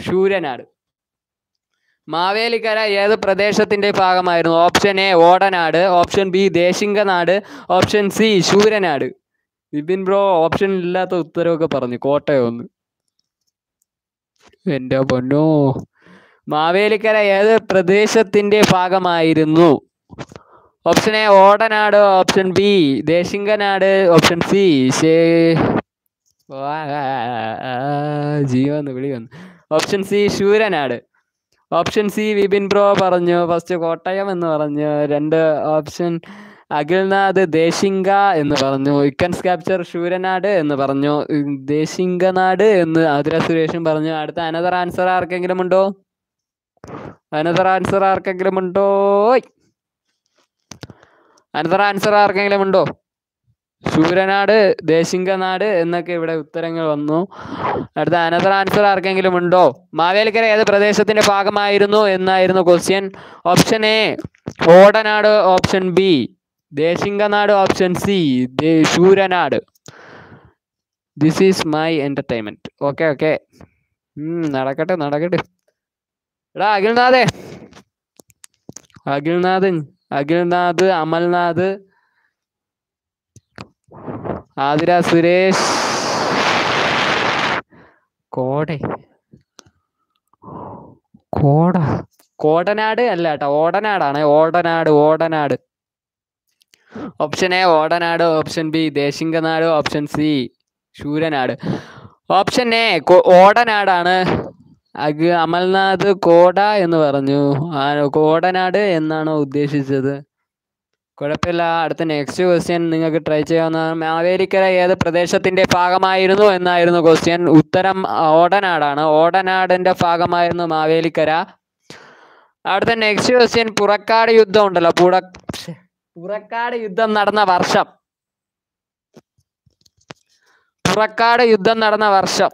Sooranad. Mavelikkara ഏത് പ്രദേശത്തിന്റെ ഭാഗമായിരുന്നു? Option A Odanad. Option B Desinganad. Option C Sooranad. Vipin bro option ഇല്ലാത്ത ഉത്തരവൊക്കെ പറഞ്ഞു. കോട്ടയം ഒന്ന്. എന്റെ പൊന്നോ. മാവേലിക്കര ഏത് പ്രദേശത്തിന്റെ ഭാഗമായിരുന്നു? Option A Odanad. Option B Desinganad. Option C ശേ ജീവന്ന് വിളി വന്നു. Option C Sooranad. Option C Vipin bro പറഞ്ഞു. ഫസ്റ്റ് കോട്ടയം എന്ന് പറഞ്ഞു. രണ്ട് ഓപ്ഷൻ അഖിൽനാഥ് ദേശിംഗ എന്ന് പറഞ്ഞു. ഇക്കൻസ് ക്യാപ്ചർ ശൂരനാട് എന്ന് പറഞ്ഞു. ദേശിംഗനാട് എന്ന് ആതിര സുരേഷും പറഞ്ഞു. അടുത്ത അനദർ ആൻസർ ആർക്കെങ്കിലും ഉണ്ടോ? അനദർ ആൻസർ ആർക്കെങ്കിലും ഉണ്ടോ? അനദർ ആൻസർ ആർക്കെങ്കിലും ഉണ്ടോ? ശൂരനാട് ദേശിംഗനാട് എന്നൊക്കെ ഇവിടെ ഉത്തരങ്ങൾ വന്നു. അടുത്ത അനദർ ആൻസർ ആർക്കെങ്കിലും ഉണ്ടോ? മാവേലിക്കര ഏത് പ്രദേശത്തിന്റെ ഭാഗമായിരുന്നു എന്നായിരുന്നു question option A Odanad option B Desinganad option C Sooranad this is my entertainment okay okay നടക്കട്ടെ നടക്കട്ടെ. എടാ അഖിൽനാഥേ. അഖിൽനാഥൻ അഖിൽനാഥ് അമൽനാഥ് ആതിര സുരേഷ്. കോടെ. കോട. കോടനാട് അല്ല കേട്ടോ ഓടനാടാണ്. Odanad Odanad. Option A Odanad. Option B Desinganad. Option C Sooranad. Option A ഓടനാടാണ്. അഗ് അമൽനാഥ് കോട എന്ന് പറഞ്ഞു. കോടനാട് എന്നാണോ ഉദ്ദേശിച്ചത്? കുഴപ്പമില്ല. അടുത്ത നെക്സ്റ്റ് ക്വസ്റ്റ്യൻ നിങ്ങൾക്ക് ട്രൈ ചെയ്യാവുന്നതാണ് മാവേലിക്കര ഏത് പ്രദേശത്തിന്റെ ഭാഗമായിരുന്നു എന്നായിരുന്നു ക്വസ്റ്റ്യൻ ഉത്തരം ഓടനാടാണ്. ഓടനാടിന്റെ ഭാഗമായിരുന്നു മാവേലിക്കര. അടുത്ത നെക്സ്റ്റ് ക്വസ്റ്റ്യൻ പുറക്കാട് യുദ്ധം ഉണ്ടല്ലോ. പുറ പുറക്കാട് യുദ്ധം നടന്ന വർഷം. പുറക്കാട് യുദ്ധം നടന്ന വർഷം.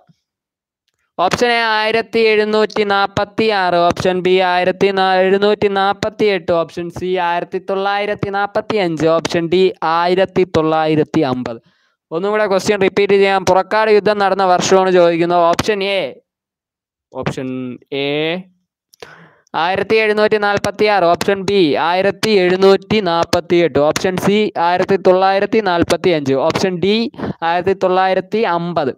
ഓപ്ഷൻ എ ആയിരത്തി എഴുന്നൂറ്റി നാൽപ്പത്തി ആറ് ഓപ്ഷൻ ബി ആയിരത്തി എഴുന്നൂറ്റി നാൽപ്പത്തി എട്ട് ഓപ്ഷൻ സി ആയിരത്തി തൊള്ളായിരത്തി നാൽപ്പത്തി അഞ്ച് ഓപ്ഷൻ ഡി ആയിരത്തി തൊള്ളായിരത്തി അമ്പത് ഒന്നും കൂടെ ക്വസ്റ്റ്യൻ റിപ്പീറ്റ് ചെയ്യാം. പുറക്കാട് യുദ്ധം നടന്ന വർഷമാണ് ചോദിക്കുന്നത്. ഓപ്ഷൻ എ ഓപ്ഷൻ എ ആയിരത്തി എഴുന്നൂറ്റി നാൽപ്പത്തി ആറ് ഓപ്ഷൻ ബി ആയിരത്തി എഴുന്നൂറ്റി നാൽപ്പത്തി എട്ട് ഓപ്ഷൻ സി ആയിരത്തി തൊള്ളായിരത്തി നാൽപ്പത്തി അഞ്ച് ഓപ്ഷൻ ഡി ആയിരത്തി തൊള്ളായിരത്തി അമ്പത്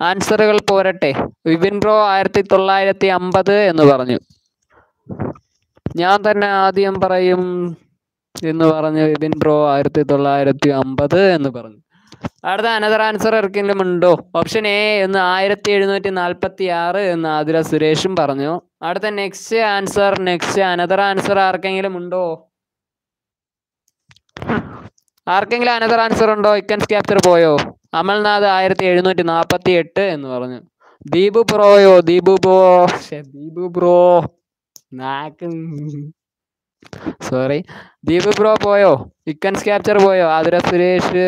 ആൻസറുകൾ പോരട്ടെ. വിപിൻ ബ്രോ ആയിരത്തി തൊള്ളായിരത്തി അമ്പത് എന്ന് പറഞ്ഞു. ഞാൻ തന്നെ ആദ്യം പറയും എന്ന് പറഞ്ഞ് വിപിൻ ബ്രോ ആയിരത്തി തൊള്ളായിരത്തി അമ്പത് എന്ന് പറഞ്ഞു. അടുത്ത അനദർ ആൻസർ ആർക്കെങ്കിലും ഉണ്ടോ? ഓപ്ഷൻ എ എന്ന് ആയിരത്തി എഴുന്നൂറ്റി നാൽപ്പത്തി ആറ് എന്ന് ആതിര സുരേഷും പറഞ്ഞു. അടുത്ത next answer next another answer ആർക്കെങ്കിലും ഉണ്ടോ? ആർക്കെങ്കിലും അനദർ ആൻസർ ഉണ്ടോ? ഇക്കൻസ് ക്യാപ്ചർ പോയോ? അമൽനാഥ് ആയിരത്തി എഴുന്നൂറ്റി നാൽപ്പത്തി എട്ട് എന്ന് പറഞ്ഞു. Deepu ബ്രോയോ Deepu bro Deepu bro sorry Deepu bro പോയോ? ഇക്കൻസ് ക്യാപ്ചർ പോയോ? ആതിര സുരേഷ്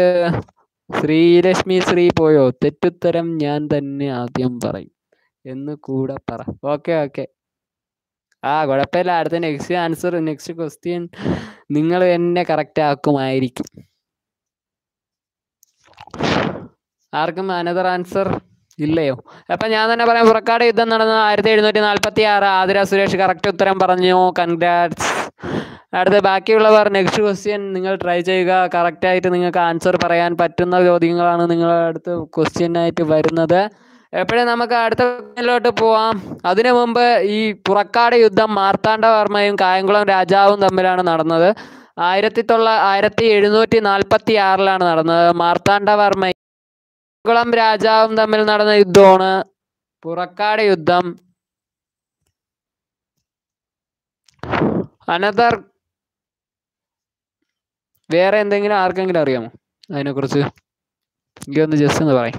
ശ്രീലക്ഷ്മി ശ്രീ പോയോ? തെറ്റുത്തരം ഞാൻ തന്നെ ആദ്യം പറയും. എന്ന് കൂടെ പറ. ഓക്കെ ഓക്കെ ആ കുഴപ്പമില്ല. അടുത്ത നെക്സ്റ്റ് ആൻസർ നെക്സ്റ്റ് ക്വസ്റ്റ്യൻ നിങ്ങൾ എന്നെ കറക്റ്റ് ആക്കുമായിരിക്കും. ആർക്കും അനദർ ആൻസർ ഇല്ലയോ? അപ്പൊ ഞാൻ തന്നെ പറയാം പുറക്കാട് യുദ്ധം നടന്ന ആയിരത്തി എഴുന്നൂറ്റി നാൽപ്പത്തി ആറ് ആതിര സുരേഷ് കറക്റ്റ് ഉത്തരം പറഞ്ഞു. കൺഗ്രാറ്റ്സ് അടുത്ത ബാക്കിയുള്ളവർ നെക്സ്റ്റ് ക്വസ്റ്റ്യൻ നിങ്ങൾ ട്രൈ ചെയ്യുക. കറക്റ്റായിട്ട് നിങ്ങൾക്ക് ആൻസർ പറയാൻ പറ്റുന്ന ചോദ്യങ്ങളാണ് നിങ്ങളുടെ അടുത്ത് ക്വസ്റ്റ്യനായിട്ട് വരുന്നത്. എപ്പോഴും നമുക്ക് അടുത്ത ക്വസ്റ്റ്യനിലോട്ട് പോവാം. അതിനു മുമ്പ് ഈ പുറക്കാട് യുദ്ധം മാർത്താണ്ഡവർമ്മയും കായംകുളം രാജാവും തമ്മിലാണ് നടന്നത്. ആയിരത്തി തൊള്ള ആയിരത്തി എഴുന്നൂറ്റി നാൽപ്പത്തി ആറിലാണ് നടന്നത്. മാർത്താണ്ഡവർമ്മ കായംകുളം രാജാവും തമ്മിൽ നടന്ന യുദ്ധമാണ്. പുറക്കാട് യുദ്ധം. അനദർ വേറെ എന്തെങ്കിലും ആർക്കെങ്കിലും അറിയാമോ അതിനെക്കുറിച്ച്? എനിക്ക് ഒന്ന് ജസ്റ്റ് ഒന്ന് പറയും.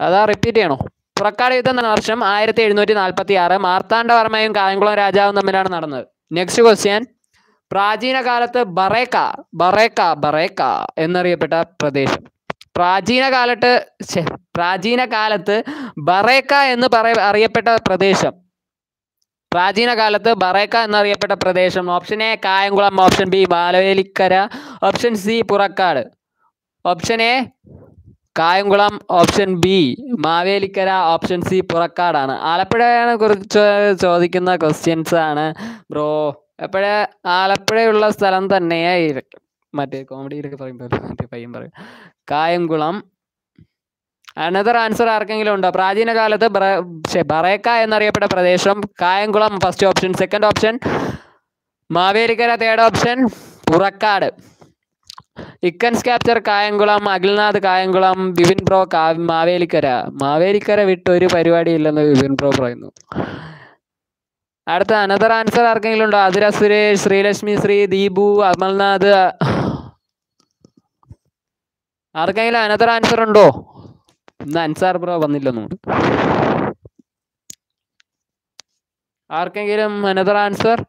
അതാ റിപ്പീറ്റ് ചെയ്യണോ? പുറക്കാട് യുദ്ധം എന്ന വർഷം ആയിരത്തി എഴുന്നൂറ്റി നാൽപ്പത്തി ആറ് മാർത്താണ്ഡവർമ്മയും കായംകുളം രാജാവും തമ്മിലാണ് നടന്നത്. നെക്സ്റ്റ് ക്വസ്റ്റ്യൻ പ്രാചീന കാലത്ത് ബറേക്ക ബറേക്ക ബറേക്ക എന്നറിയപ്പെട്ട പ്രദേശം. പ്രാചീന കാലത്ത് പ്രാചീന കാലത്ത് ബറേക്ക എന്ന് പറയ അറിയപ്പെട്ട പ്രദേശം. പ്രാചീന കാലത്ത് ബറേക്ക എന്നറിയപ്പെട്ട പ്രദേശം. Option A Kayamkulam. Option B ബാലവേലിക്കര option C Purakkad. Option A Kayamkulam. Option B Mavelikkara. Option C പുറക്കാടാണ്. ആലപ്പുഴയെ കുറിച്ച് ചോദിക്കുന്ന ക്വസ്റ്റ്യൻസ് ആണ് ബ്രോ എപ്പോഴേ ആലപ്പുഴയുള്ള സ്ഥലം തന്നെയായിരിക്കും. മറ്റേ കോമഡിയിലൊക്കെ പറയുമ്പോൾ മറ്റേ പയ്യൻ പറയും കായംകുളം. അനദർ ആൻസർ ആർക്കെങ്കിലും ഉണ്ടോ? പ്രാചീന കാലത്ത് ബറേക്ക എന്നറിയപ്പെട്ട പ്രദേശം Kayamkulam first option second option Mavelikkara third option Purakkad. Icons capture Kayamkulam Akhilnath Kayamkulam Vipin bro Mavelikkara. Mavelikkara വിട്ട് ഒരു പരിപാടി ഇല്ലെന്ന് വിപിൻ ബ്രോ പറയുന്നു. അടുത്ത അനദർ ആൻസർ ആർക്കെങ്കിലും ഉണ്ടോ? അതിര സുരേഷ് ശ്രീലക്ഷ്മി ശ്രീ ദീപു അമൽനാഥ് ആർക്കെങ്കിലും അനദർ ആൻസർ ഉണ്ടോ? ഇന്ന് അൻസാർ ബ്രോ വന്നില്ലെന്നുണ്ട് ആർക്കെങ്കിലും അനദർ ആൻസർ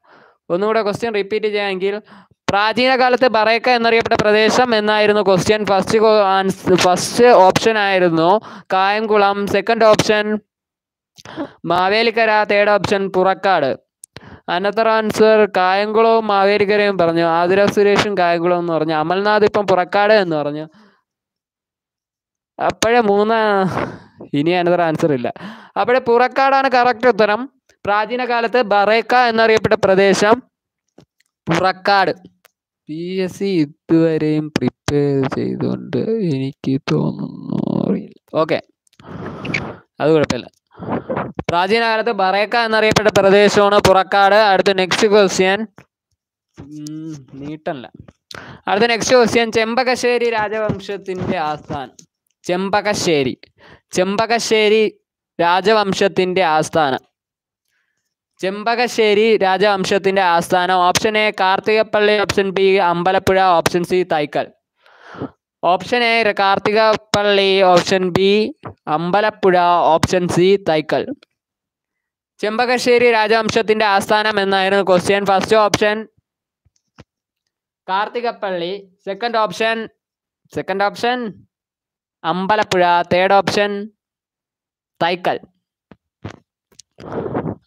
ഒന്നുകൂടെ ക്വസ്റ്റ്യൻ റിപ്പീറ്റ് ചെയ്യാമെങ്കിൽ പ്രാചീന കാലത്ത് ബറേക്ക എന്നറിയപ്പെട്ട പ്രദേശം എന്നായിരുന്നു ക്വസ്റ്റ്യൻ ഫസ്റ്റ് ഫസ്റ്റ് ഓപ്ഷൻ ആയിരുന്നു Kayamkulam. Second option Mavelikkara. Third option Purakkad. Another answer കായംകുളവും മാവേലിക്കരയും പറഞ്ഞു. ആതിര സുരേഷും കായംകുളം എന്ന് പറഞ്ഞു. അമൽനാഥ് ഇപ്പം പുറക്കാട് എന്ന് പറഞ്ഞു. അപ്പോഴേ മൂന്നാ ഇനി അനദർ ആൻസർ ഇല്ല. അപ്പോഴേ പുറക്കാടാണ് കറക്റ്റ് ഉത്തരം. പ്രാചീന കാലത്ത് ബറേക്ക എന്നറിയപ്പെട്ട പ്രദേശം പുറക്കാട്. പി എസ് സി ഇതുവരെയും പ്രിപ്പയർ ചെയ്തുകൊണ്ട് എനിക്ക് തോന്നുന്നു അറിയില്ല. ഓക്കെ അത് കുഴപ്പമില്ല. പ്രാചീന കാലത്ത് ബറേക്ക എന്നറിയപ്പെട്ട പ്രദേശമാണ് പുറക്കാട്. അടുത്ത നെക്സ്റ്റ് ക്വസ്റ്റ്യൻ നീട്ടല്ല. അടുത്ത നെക്സ്റ്റ് ക്വസ്റ്റ്യൻ ചെമ്പകശ്ശേരി രാജവംശത്തിന്റെ ആസ്ഥാനം. ചെമ്പകശ്ശേരി. ചെമ്പകശ്ശേരി രാജവംശത്തിന്റെ ആസ്ഥാനം. ചെമ്പകശ്ശേരി രാജവംശത്തിന്റെ ആസ്ഥാനം. Option A Karthikappally option B Ambalappuzha option C Thaikkal. Option A Karthikappally option B Ambalappuzha option C Thaikkal. Chempakassery രാജവംശത്തിന്റെ ആസ്ഥാനം എന്നായിരുന്നു question first option Karthikappally. Second option second option Ambalappuzha third option Thaikkal.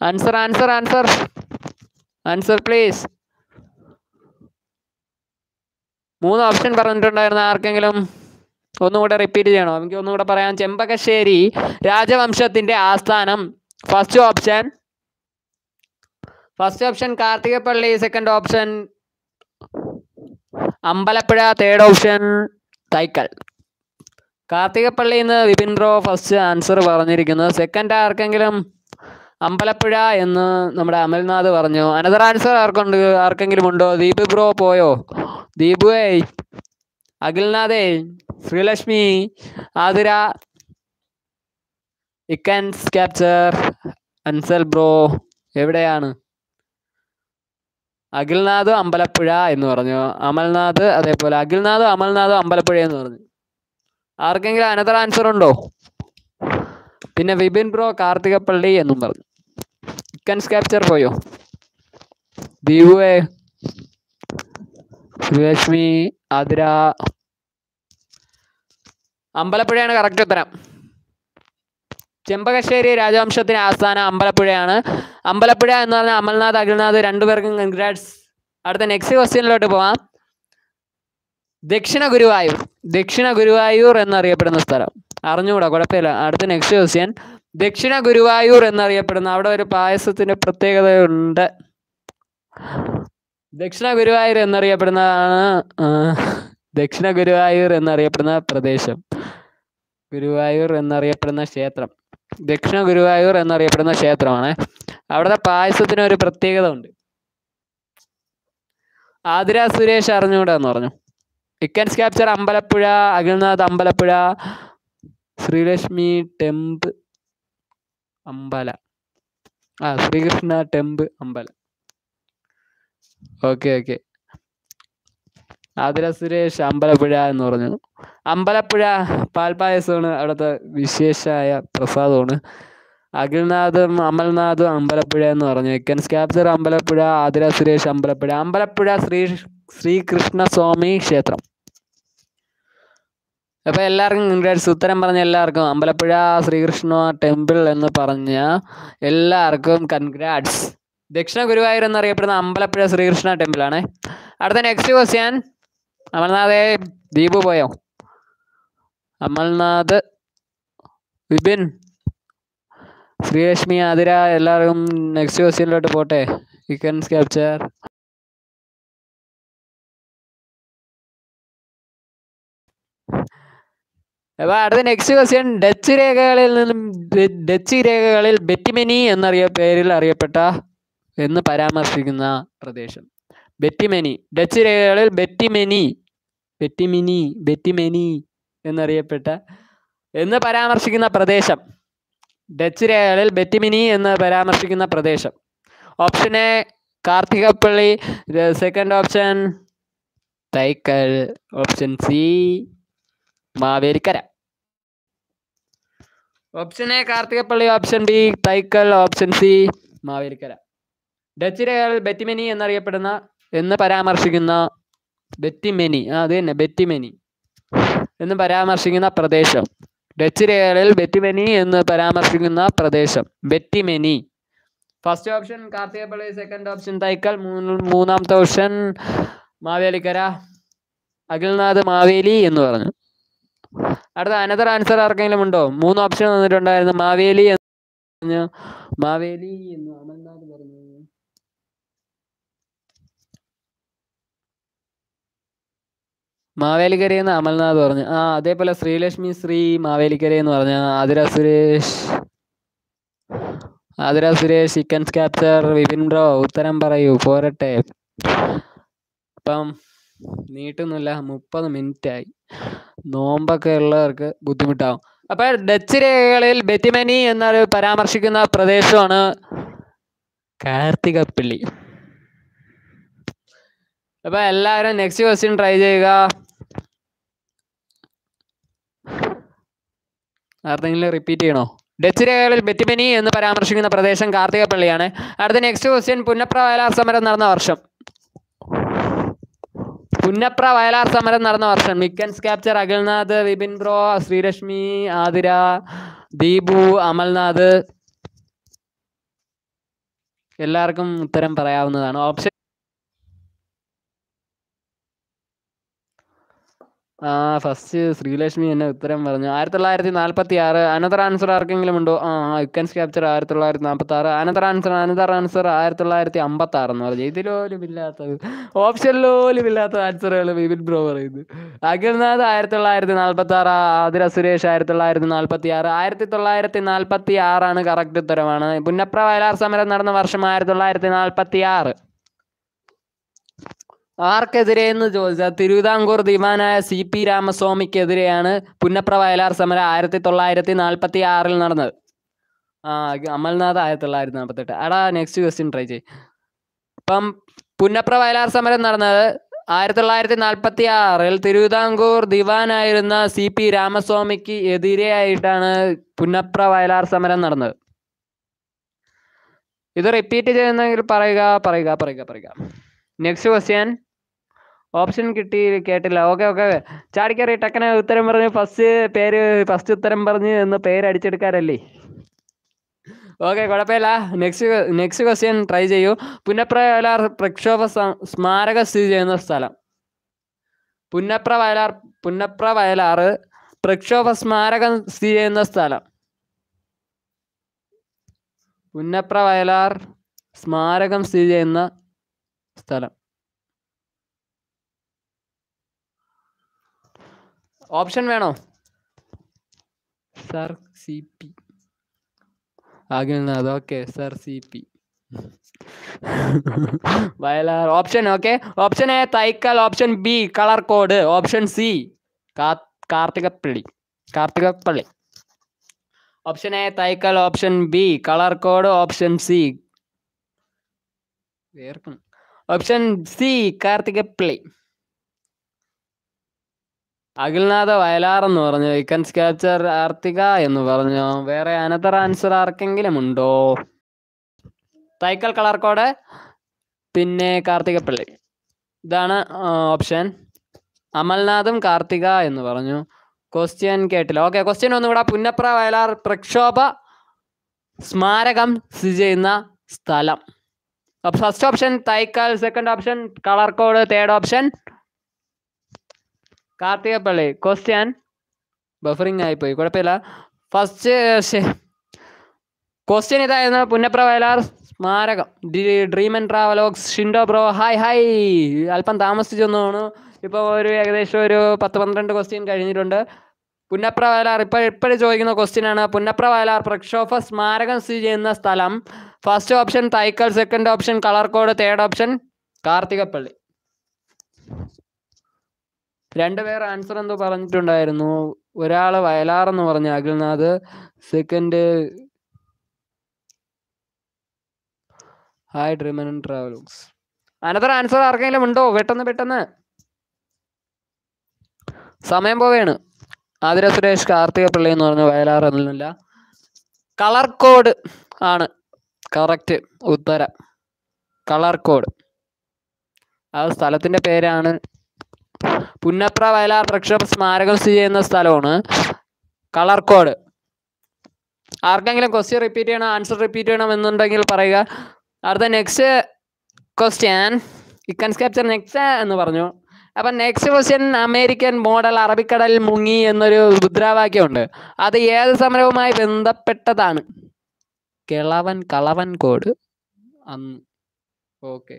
Answer answer answer answer please മൂന്ന് option പറഞ്ഞിട്ടുണ്ടായിരുന്ന ആർക്കെങ്കിലും? ഒന്നുകൂടെ repeat ചെയ്യണോ? എനിക്ക് ഒന്നുകൂടെ പറയാം. ചെമ്പകശ്ശേരി രാജവംശത്തിന്റെ ആസ്ഥാനം. First option first option Karthikappally. Second option Ambalappuzha. Third option Thaikkal. Karthikappally എന്ന് വിപിൻ ബ്രോ ഫസ്റ്റ് ആൻസർ പറഞ്ഞിരിക്കുന്നത് സെക്കൻഡ് ആർക്കെങ്കിലും അമ്പലപ്പുഴ എന്ന് നമ്മുടെ അമൽനാഥ് പറഞ്ഞു. അനദർ ആൻസർ ആർക്കുണ്ട്? ആർക്കെങ്കിലും ഉണ്ടോ? ദീപ് ബ്രോ പോയോ? ദീപു ദീപുവേ അഖിൽനാഥേ Sreelakshmi Athira icons capture Ansal bro എവിടെയാണ്? അഖിൽനാഥ് അമ്പലപ്പുഴ എന്ന് പറഞ്ഞു. അമൽനാഥ് അതേപോലെ. അഖിൽനാഥ് അമൽനാഥ് അമ്പലപ്പുഴ എന്ന് പറഞ്ഞു. ആർക്കെങ്കിലും അനദർ ആൻസർ ഉണ്ടോ? പിന്നെ വിപിൻ ബ്രോ കാർത്തികപ്പള്ളി എന്നും പറഞ്ഞു. ഇക്കൻസ് ക്യാപ്ചർ പോയോ? ശ്രീലക്ഷ്മി ആതിര. അമ്പലപ്പുഴയാണ് കറക്റ്റ് ഉത്തരം. ചെമ്പകശ്ശേരി രാജവംശത്തിന് ആസ്ഥാനം അമ്പലപ്പുഴയാണ്. അമ്പലപ്പുഴ എന്ന് പറഞ്ഞാൽ അമൽനാഥ് അഖിൽനാഥ് രണ്ടുപേർക്കും കൺഗ്രാറ്റ്സ് അടുത്ത നെക്സ്റ്റ് ക്വസ്റ്റ്യനിലോട്ട് പോവാം. ദക്ഷിണ ഗുരുവായൂർ ദക്ഷിണ ഗുരുവായൂർ എന്നറിയപ്പെടുന്ന സ്ഥലം. അറിഞ്ഞുകൂടാ കുഴപ്പമില്ല. അടുത്ത നെക്സ്റ്റ് ക്വസ്റ്റ്യൻ ദക്ഷിണ ഗുരുവായൂർ എന്നറിയപ്പെടുന്ന അവിടെ ഒരു പായസത്തിന്റെ പ്രത്യേകതയുണ്ട്. ദക്ഷിണ ഗുരുവായൂർ എന്നറിയപ്പെടുന്നതാണ് ദക്ഷിണ ഗുരുവായൂർ എന്നറിയപ്പെടുന്ന പ്രദേശം. ഗുരുവായൂർ എന്നറിയപ്പെടുന്ന ക്ഷേത്രം. ദക്ഷിണ ഗുരുവായൂർ എന്നറിയപ്പെടുന്ന ക്ഷേത്രമാണ്. അവിടുത്തെ പായസത്തിന് ഒരു പ്രത്യേകത ഉണ്ട് ആതിര സുരേഷ് അറിഞ്ഞുകൂടാ എന്ന് പറഞ്ഞു. Icons capture Ambalappuzha Akhilnath Ambalappuzha Sreelakshmi temple അമ്പല. ആ ശ്രീകൃഷ്ണ ടെമ്പ് അമ്പല. Okay okay. ആതിര സുരേഷ് അമ്പലപ്പുഴ എന്ന് പറഞ്ഞു. അമ്പലപ്പുഴ പാൽപായസമാണ് അവിടുത്തെ വിശേഷമായ പ്രസാദമാണ്. അഖിൽനാഥും അമൽനാഥും അമ്പലപ്പുഴ എന്ന് പറഞ്ഞു. Icons capture Ambalappuzha Athira Suresh Ambalappuzha. Ambalappuzha Sree Sreekrishna സ്വാമി ക്ഷേത്രം. അപ്പൊ എല്ലാവർക്കും കൺഗ്രാറ്റ്സ് ഉത്തരം പറഞ്ഞ എല്ലാവർക്കും അമ്പലപ്പുഴ ശ്രീകൃഷ്ണ ടെമ്പിൾ എന്ന് പറഞ്ഞ എല്ലാവർക്കും കൺഗ്രാറ്റ്സ് ദക്ഷിണ ഗുരുവായൂർ എന്നറിയപ്പെടുന്ന അമ്പലപ്പുഴ ശ്രീകൃഷ്ണ ടെമ്പിൾ ആണ്. അടുത്ത നെക്സ്റ്റ് ക്വസ്റ്റ്യൻ അമൽനാഥ് ദീപു പോയോ? അമൽനാഥ് വിപിൻ ശ്രീലക്ഷ്മി ആതിര എല്ലാവർക്കും നെക്സ്റ്റ് ക്വസ്റ്റ്യനിലോട്ട് പോട്ടെ. യു ക്യാൻ ക്യാപ്ചർ അപ്പൊ അടുത്ത നെക്സ്റ്റ് ക്വസ്റ്റ്യൻ ഡച്ച് രേഖകളിൽ നിന്നും ഡച്ച് രേഖകളിൽ ബെറ്റിമെനി എന്നറിയ പേരിൽ അറിയപ്പെട്ട എന്ന് പരാമർശിക്കുന്ന പ്രദേശം. ബെറ്റിമെനി ഡച്ച് രേഖകളിൽ ബെറ്റിമെനി ബെറ്റിമിനി ബെറ്റിമെനി എന്നറിയപ്പെട്ട എന്ന് പരാമർശിക്കുന്ന പ്രദേശം. ഡച്ച് രേഖകളിൽ ബെറ്റിമിനി എന്ന് പരാമർശിക്കുന്ന പ്രദേശം. Option A Karthikappally. Second option Thaikkal. Option C Mavelikkara. Option A Karthikappally. Option B Thaikkal. Option C Mavelikkara. Dutch രേഖകൾ ബെറ്റിമെനി എന്നറിയപ്പെടുന്ന എന്ന് പരാമർശിക്കുന്ന ബെറ്റിമെനി. ആ അത് തന്നെ ബെറ്റിമെനി. എന്ന് പരാമർശിക്കുന്ന പ്രദേശം. ഡച്ച് രേഖകളിൽ ബെറ്റിമെനി എന്ന് പരാമർശിക്കുന്ന പ്രദേശം. Betimeni. First option Karthikappally. Second option Thaikkal. മൂന്ന് മൂന്നാമത്തെ ഓപ്ഷൻ മാവേലിക്കര. അഖിൽനാഥ് മാവേലി എന്ന് പറഞ്ഞു. അടുത്ത അനദർ ആൻസർ ആർക്കെങ്കിലും ഉണ്ടോ? മൂന്ന് ഓപ്ഷൻ തന്നിട്ടുണ്ടായിരുന്നു. മാവേലി എന്ന് പറഞ്ഞു. മാവേലി എന്ന് അമൽനാഥ് പറഞ്ഞു മാവേലിക്കര എന്ന് അമൽനാഥ് പറഞ്ഞു. ആ അതേപോലെ ശ്രീലക്ഷ്മി ശ്രീ മാവേലിക്കര എന്ന് പറഞ്ഞു. Athira Suresh. Athira Suresh chickens capture Vipin bro ഉത്തരം പറയൂ. പോരട്ടെ. ഇപ്പം നീട്ടുന്നില്ല. മുപ്പത് മിനിറ്റ് ആയി നോമ്പൊക്കെ ഉള്ളവർക്ക് ബുദ്ധിമുട്ടാവും. അപ്പൊ ഡച്ച് രേഖകളിൽ ബെറ്റിമനി എന്നൊരു പരാമർശിക്കുന്ന പ്രദേശമാണ് കാർത്തികപ്പള്ളി. അപ്പൊ എല്ലാവരും നെക്സ്റ്റ് ക്വസ്റ്റ്യൻ ട്രൈ ചെയ്യുക. ആർക്കെങ്കിലും റിപ്പീറ്റ് ചെയ്യണോ? ഡച്ച് രേഖകളിൽ ബെറ്റിമനി എന്ന് പരാമർശിക്കുന്ന പ്രദേശം കാർത്തികപ്പള്ളിയാണ്. അടുത്ത നെക്സ്റ്റ് ക്വസ്റ്റ്യൻ പുന്നപ്ര സമരം നടന്ന വർഷം. പുന്നപ്ര വയലാർ സമരം നടന്ന വർഷം. മിക്കൻസ് ക്യാപ്ചർ അഖിൽനാഥ് വിപിൻ ബ്രോ ശ്രീരശ്മി ആതിര ദീപു അമൽനാഥ്. എല്ലാവർക്കും ഉത്തരം പറയാവുന്നതാണ്. ഓപ്ഷൻ ആ ഫസ്റ്റ് ശ്രീലക്ഷ്മി എന്നെ ഉത്തരം പറഞ്ഞു. ആയിരത്തി തൊള്ളായിരത്തി നാൽപ്പത്തി ആറ് അനദർ ആൻസർ ആർക്കെങ്കിലും ഉണ്ടോ? ആ ഇക്കൻസ് ക്യാപ്ചർ ആയിരത്തി തൊള്ളായിരത്തി നാൽപ്പത്തി ആറ് അനദർ ആൻസർ അനദർ ആൻസർ ആയിരത്തി തൊള്ളായിരത്തി അമ്പത്തി ആറ് എന്ന് പറഞ്ഞു. ഇതിലോലും ഇല്ലാത്തത്. ഓപ്ഷനിലോലും ഇല്ലാത്ത ആൻസറുകൾ വിപിൻ ബ്രോ പറയുന്നത് അഖിൽനാഥ് ആയിരത്തി തൊള്ളായിരത്തി നാൽപ്പത്തി ആറ് ആതിര സുരേഷ് ആയിരത്തി തൊള്ളായിരത്തി നാൽപ്പത്തി ആറ് ആയിരത്തി തൊള്ളായിരത്തി നാൽപ്പത്തി ആറാണ് കറക്റ്റ് ഉത്തരമാണ്. പുന്നപ്ര വയലാർ സമരം നടന്ന വർഷം ആയിരത്തി തൊള്ളായിരത്തി നാൽപ്പത്തി ആറ് ആർക്കെതിരെ എന്ന് ചോദിച്ചാൽ തിരുവിതാംകൂർ ദിവാനായ സി പി രാമസ്വാമിക്കെതിരെയാണ് പുന്നപ്ര വയലാർ സമരം ആയിരത്തി തൊള്ളായിരത്തി നാൽപ്പത്തി ആറിൽ നടന്നത്. ആ അമൽനാഥ് ആയിരത്തി തൊള്ളായിരത്തി നാൽപ്പത്തെട്ട് അടാ നെക്സ്റ്റ് ക്വസ്റ്റ്യൻ ട്രൈ ചെയ് ഇപ്പം പുന്നപ്ര വയലാർ സമരം നടന്നത് ആയിരത്തി തൊള്ളായിരത്തി നാൽപ്പത്തി ആറിൽ തിരുവിതാംകൂർ ദിവാനായിരുന്ന സി പി രാമസ്വാമിക്ക് എതിരെയായിട്ടാണ് പുന്നപ്ര വയലാർ സമരം നടന്നത്. ഇത് റിപ്പീറ്റ് ചെയ്യുന്നെങ്കിൽ പറയുക പറയുക പറയുക പറയുക. നെക്സ്റ്റ് ക്വസ്റ്റ്യൻ ഓപ്ഷൻ കിട്ടി കേട്ടില്ല. ഓക്കെ ഓക്കെ ചാടിക്കറി ടക്കനെ ഉത്തരം പറഞ്ഞ് ഫസ്റ്റ് പേര് ഫസ്റ്റ് ഉത്തരം പറഞ്ഞ് എന്ന് പേര് അടിച്ചെടുക്കാറല്ലേ ഓക്കെ കുഴപ്പമില്ല. നെക്സ്റ്റ് നെക്സ്റ്റ് ക്വസ്റ്റ്യൻ ട്രൈ ചെയ്യൂ. പുന്നപ്ര വയലാർ പ്രക്ഷോഭ സ്മാരക സ്ഥിതി ചെയ്യുന്ന സ്ഥലം. പുന്നപ്ര വയലാർ പുന്നപ്ര വയലാർ പ്രക്ഷോഭ സ്മാരകം സ്ഥിതി ചെയ്യുന്ന സ്ഥലം. പുന്നപ്ര വയലാർ സ്മാരകം സ്ഥിതി ചെയ്യുന്ന സ്ഥലം. ഓപ്ഷൻ വേണോ? Sir C P. Akhilnath okay. Sir C P. Vayalar. Option okay. Option A Thaikkal. Option B colour code. Option C Karthikappally. Karthikappally. Option A Thaikkal. Option B colour code. Option C option C Karthikappally. അഖിൽനാഥ Vayalar എന്ന് പറഞ്ഞു icons capture ആർത്തിക എന്ന് പറഞ്ഞു. വേറെ another answer ആർക്കെങ്കിലും ഉണ്ടോ? Thaikkal colour code പിന്നെ കാർത്തികപ്പള്ളി. ഇതാണ് option അമൽനാഥും Karthika എന്ന് പറഞ്ഞു. ക്വസ്റ്റ്യൻ കേട്ടില്ല. ഓക്കെ ക്വസ്റ്റ്യൻ ഒന്നുകൂടെ പുന്നപ്ര വയലാർ പ്രക്ഷോഭ സ്മാരകം സ്ഥിതി ചെയ്യുന്ന സ്ഥലം. First option Thaikkal. Second option colour code third option Karthikappally question buffering ആയിപ്പോയി. കുഴപ്പമില്ല. ഫസ്റ്റ് ക്വസ്റ്റ്യൻ ഇതായിരുന്നു. പുന്നപ്ര വയലാർ സ്മാരകം dream and travelogs Shindo bro hi hi അല്പം താമസിച്ചൊന്നാണ് ഇപ്പോൾ ഒരു ഏകദേശം ഒരു പത്ത് പന്ത്രണ്ട് ക്വസ്റ്റ്യൻ കഴിഞ്ഞിട്ടുണ്ട്. പുന്നപ്ര വയലാർ ഇപ്പോൾ ഇപ്പോഴും ചോദിക്കുന്ന ക്വസ്റ്റ്യൻ ആണ്. പുന്നപ്ര വയലാർ പ്രക്ഷോഭ സ്മാരകം സ്ഥിതി ചെയ്യുന്ന സ്ഥലം. First option Thaikkal second option colour code third option Karthikappally രണ്ടുപേർ ആൻസർ എന്തോ പറഞ്ഞിട്ടുണ്ടായിരുന്നു. ഒരാൾ വയലാർ എന്ന് പറഞ്ഞ Akhilnath second hi dream and travelogues another answer ആർക്കെങ്കിലും ഉണ്ടോ? പെട്ടെന്ന് പെട്ടെന്ന്. സമയം പോവുകയാണ് ആതിര സുരേഷ് കാർത്തിക പിള്ളി എന്ന് പറഞ്ഞ വയലാർ എന്നല്ല കളർ കോഡ് ആണ്. കറക്റ്റ് ഉത്തരം. കളർ കോഡ് ആ സ്ഥലത്തിന്റെ പേരാണ് പുന്നപ്ര വയലാർ പ്രക്ഷോഭ സ്മാരകം സ്ഥിതി ചെയ്യുന്ന സ്ഥലമാണ് കളർ കോഡ് ആർക്കെങ്കിലും ക്വസ്റ്റ്യൻ റിപ്പീറ്റ് ചെയ്യണം ആൻസർ റിപ്പീറ്റ് ചെയ്യണം എന്നുണ്ടെങ്കിൽ പറയുക. അടുത്ത next question icon capture next എന്ന് പറഞ്ഞു. അപ്പം നെക്സ്റ്റ് ക്വസ്റ്റ്യൻ അമേരിക്കൻ മോഡൽ അറബിക്കടലിൽ മുങ്ങി എന്നൊരു മുദ്രാവാക്യമുണ്ട്. അത് ഏത് സമരവുമായി ബന്ധപ്പെട്ടതാണ്? കിളവൻ കളവൻ കോഡ് അന്ന് ഓക്കെ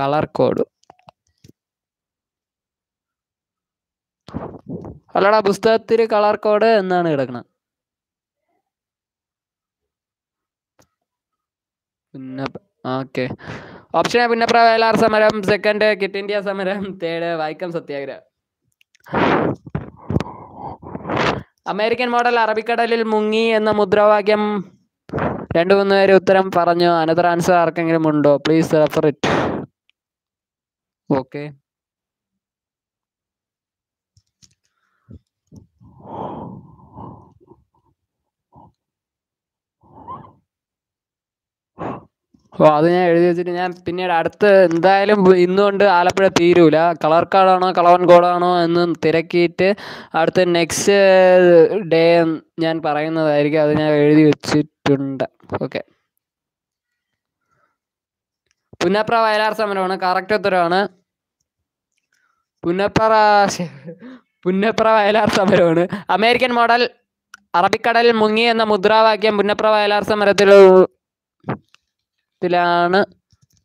കളർ കോഡ് അല്ലടാ പുസ്തകത്തിൽ കളർ കോഡ് എന്നാണ് കിടക്കണത് പിന്നെ okay option A Punnapra Vayalar സമരം സെക്കൻഡ് കിറ്റ് ഇന്ത്യ സമരം തേർഡ് വൈക്കം സത്യാഗ്രഹം അമേരിക്കൻ മോഡൽ അറബിക്കടലിൽ മുങ്ങി എന്ന മുദ്രാവാക്യം. രണ്ടു മൂന്ന് പേര് ഉത്തരം പറഞ്ഞു. അനദർ ആൻസർ ആർക്കെങ്കിലും ഉണ്ടോ? പ്ലീസ് റെഫർ ഇറ്റ് ഓക്കെ ഓ അത് ഞാൻ എഴുതി വെച്ചിട്ട് ഞാൻ പിന്നീട് അടുത്ത് എന്തായാലും ഇന്നുകൊണ്ട് ആലപ്പുഴ തീരൂല. കളർ കാർഡാണോ കളവൻ കോഡാണോ എന്ന് തിരക്കിയിട്ട് അടുത്ത നെക്സ്റ്റ് ഡേ ഞാൻ പറയുന്നതായിരിക്കും. അത് ഞാൻ എഴുതി വെച്ചിട്ടുണ്ട്. ഓക്കെ പുന്നപ്ര വയലാർ സമരമാണ്. കറക്റ്റ് ഉത്തരവാണ്. പുന്നപ്ര പുന്നപ്ര വയലാർ സമരമാണ്. അമേരിക്കൻ മോഡൽ അറബിക്കടലിൽ മുങ്ങി എന്ന മുദ്രാവാക്യം പുന്നപ്ര വയലാർ സമരത്തിൽ ത്തിലാണ്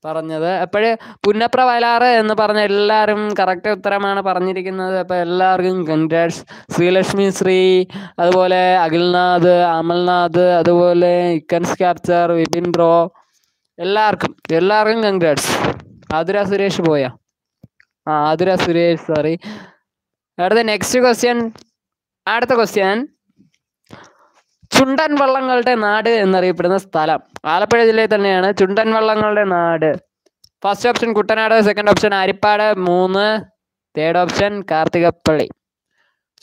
പറഞ്ഞത്. അപ്പോഴ് പുന്നപ്ര വയലാറ് എന്ന് പറഞ്ഞ എല്ലാവരും കറക്റ്റ് ഉത്തരമാണ് പറഞ്ഞിരിക്കുന്നത്. അപ്പോൾ എല്ലാവർക്കും കൺഗ്രാറ്റ്സ് ശ്രീലക്ഷ്മി ശ്രീ അതുപോലെ അഖിൽനാഥ് അമൽനാഥ് അതുപോലെ ഇക്കൻസ് ക്യാപ്ചർ വിപിൻ ബ്രോ എല്ലാവർക്കും എല്ലാവർക്കും കൺഗ്രാറ്റ്സ് ആതുര സുരേഷ് പോയാ? ആ ആതുര സുരേഷ് സോറി അടുത്ത നെക്സ്റ്റ് ക്വസ്റ്റ്യൻ അടുത്ത ക്വസ്റ്റ്യൻ ചുണ്ടൻ വള്ളങ്ങളുടെ നാട് എന്നറിയപ്പെടുന്ന സ്ഥലം. ആലപ്പുഴ ജില്ലയിൽ തന്നെയാണ് ചുണ്ടൻ വള്ളങ്ങളുടെ നാട്. First option Kuttanad second option Arippad മൂന്ന് തേർഡ് ഓപ്ഷൻ കാർത്തികപ്പള്ളി.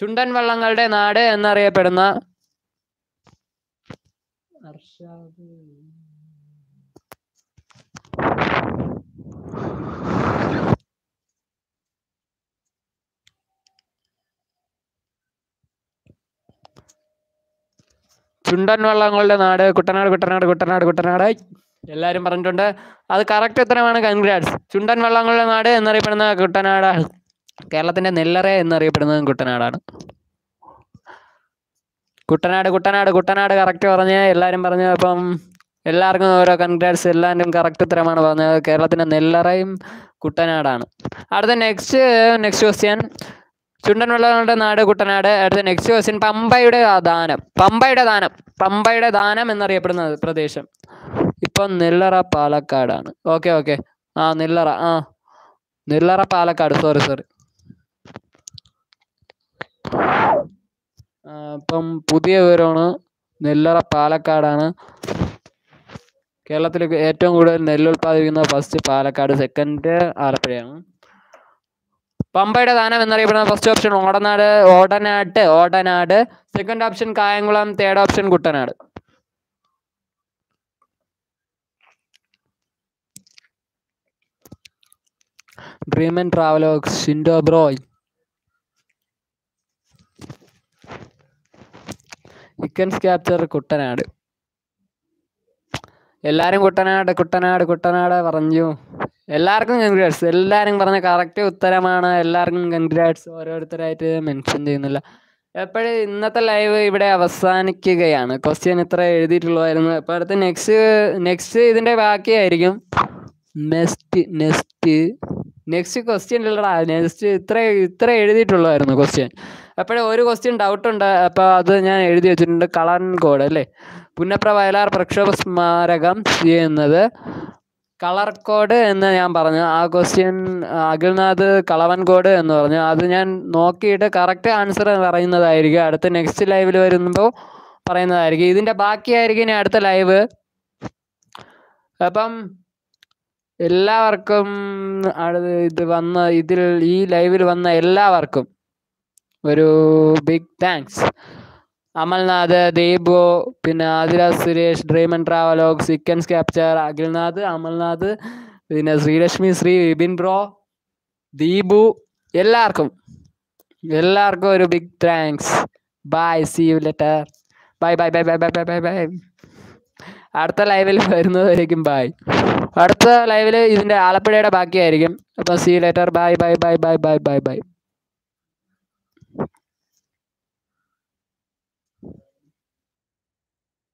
ചുണ്ടൻ വള്ളങ്ങളുടെ നാട് എന്നറിയപ്പെടുന്ന ചുണ്ടൻ വള്ളങ്ങളുടെ നാട് കുട്ടനാട് കുട്ടനാട് കുട്ടനാട് കുട്ടനാട്. എല്ലാവരും പറഞ്ഞിട്ടുണ്ട്. അത് കറക്റ്റ് ഉത്തരമാണ് കൺഗ്രാറ്റ്സ് ചുണ്ടൻ വള്ളങ്ങളുടെ നാട് എന്നറിയപ്പെടുന്ന കുട്ടനാടാണ് കേരളത്തിന്റെ നെല്ലറ എന്നറിയപ്പെടുന്നതും കുട്ടനാടാണ്. കുട്ടനാട് കുട്ടനാട് കുട്ടനാട് കറക്റ്റ് പറഞ്ഞ് എല്ലാവരും പറഞ്ഞു അപ്പം എല്ലാവർക്കും ഓരോ കൺഗ്രാറ്റ്സ് എല്ലാവരും കറക്റ്റ് ഉത്തരമാണ് പറഞ്ഞത്. കേരളത്തിന്റെ നെല്ലറയും കുട്ടനാടാണ്. അടുത്ത നെക്സ്റ്റ് നെക്സ്റ്റ് ക്വസ്റ്റ്യൻ ചുണ്ടൻ വെള്ളങ്ങളുടെ നാട് കുട്ടനാട് അടുത്ത നെക്സ്റ്റ് ക്വസ്റ്റ്യൻ പമ്പയുടെ ദാനം. പമ്പയുടെ ദാനം. പമ്പയുടെ ദാനം എന്നറിയപ്പെടുന്ന പ്രദേശം. ഇപ്പൊ നെല്ലറ പാലക്കാടാണ്. Okay okay. ആ നെല്ലറ. ആ. നെല്ലറ പാലക്കാട്. സോറി സോറി ഇപ്പം പുതിയ വിവരമാണ്. നെല്ലറ പാലക്കാടാണ്. കേരളത്തിൽ ഏറ്റവും കൂടുതൽ നെല്ല് ഉൽപ്പാദിപ്പിക്കുന്നത് ഫസ്റ്റ് പാലക്കാട് സെക്കൻഡ് ആലപ്പുഴയാണ്. പമ്പയുടെ ദാനം എന്നറിയപ്പെടുന്ന first option Odanad Odanad Odanad. Second option Kayamkulam third option Kuttanad. Dream and travelogs Shindo bro icons capture Kuttanad. എല്ലാരും കുട്ടനാട് കുട്ടനാട് കുട്ടനാട് പറഞ്ഞു. എല്ലാവർക്കും കൺഗ്രാറ്റ്സ് എല്ലാവരും പറഞ്ഞ കറക്റ്റ് ഉത്തരമാണ്. എല്ലാവർക്കും കൺഗ്രാറ്റ്സ് ഓരോരുത്തരായിട്ട് മെൻഷൻ ചെയ്യുന്നില്ല. എപ്പോഴും ഇന്നത്തെ ലൈവ് ഇവിടെ അവസാനിക്കുകയാണ്. ക്വസ്റ്റ്യൻ ഇത്ര എഴുതിയിട്ടുള്ളതായിരുന്നു. അപ്പോൾ അടുത്ത് നെക്സ്റ്റ് നെക്സ്റ്റ് ഇതിന്റെ ബാക്കിയായിരിക്കും നെക്സ്റ്റ് നെക്സ്റ്റ് നെക്സ്റ്റ് ക്വസ്റ്റ്യൻ ഇല്ലടാ. നെക്സ്റ്റ് ഇത്ര ഇത്ര എഴുതിയിട്ടുള്ളതായിരുന്നു ക്വസ്റ്റ്യൻ എപ്പോഴും ഒരു ക്വസ്റ്റ്യൻ ഡൗട്ട് ഉണ്ട്. അപ്പോൾ അത് ഞാൻ എഴുതി വെച്ചിട്ടുണ്ട്. കളർ കോഡ് അല്ലേ? പുന്നപ്ര വയലാർ പ്രക്ഷോഭ സ്മാരകം സ്ഥിതി ചെയ്യുന്നത് കളർ കോഡ് എന്ന് ഞാൻ പറഞ്ഞു. ആ ക്വസ്റ്റ്യൻ അഖിൽനാഥ് കളവൻ കോഡ് എന്ന് പറഞ്ഞു. അത് ഞാൻ നോക്കിയിട്ട് കറക്റ്റ് ആൻസർ പറയുന്നതായിരിക്കും. അടുത്ത നെക്സ്റ്റ് ലൈവിൽ വരുമ്പോൾ പറയുന്നതായിരിക്കും. ഇതിന്റെ ബാക്കിയായിരിക്കും ഇനി അടുത്ത ലൈവ് അപ്പം എല്ലാവർക്കും ഇത് വന്ന ഇതിൽ ഈ ലൈവിൽ വന്ന എല്ലാവർക്കും ഒരു ബിഗ് താങ്ക്സ് അമൽനാഥ് ദീപു പിന്നെ Adiraj Suresh dream and travelogue സിക്കൻസ് capture Akhilnath Amalnath പിന്നെ ശ്രീലക്ഷ്മി ശ്രീ വിപിൻ ബ്രോ ദീപു എല്ലാവർക്കും എല്ലാവർക്കും ഒരു big thanks bye see you later bye bye bye bye bye bye bye bye അടുത്ത ലൈവിൽ വരുന്നതായിരിക്കും ബൈ അടുത്ത ലൈവിൽ ഇതിന്റെ ആലപ്പുഴയുടെ ബാക്കിയായിരിക്കും. അപ്പോൾ see later bye bye bye bye bye bye bye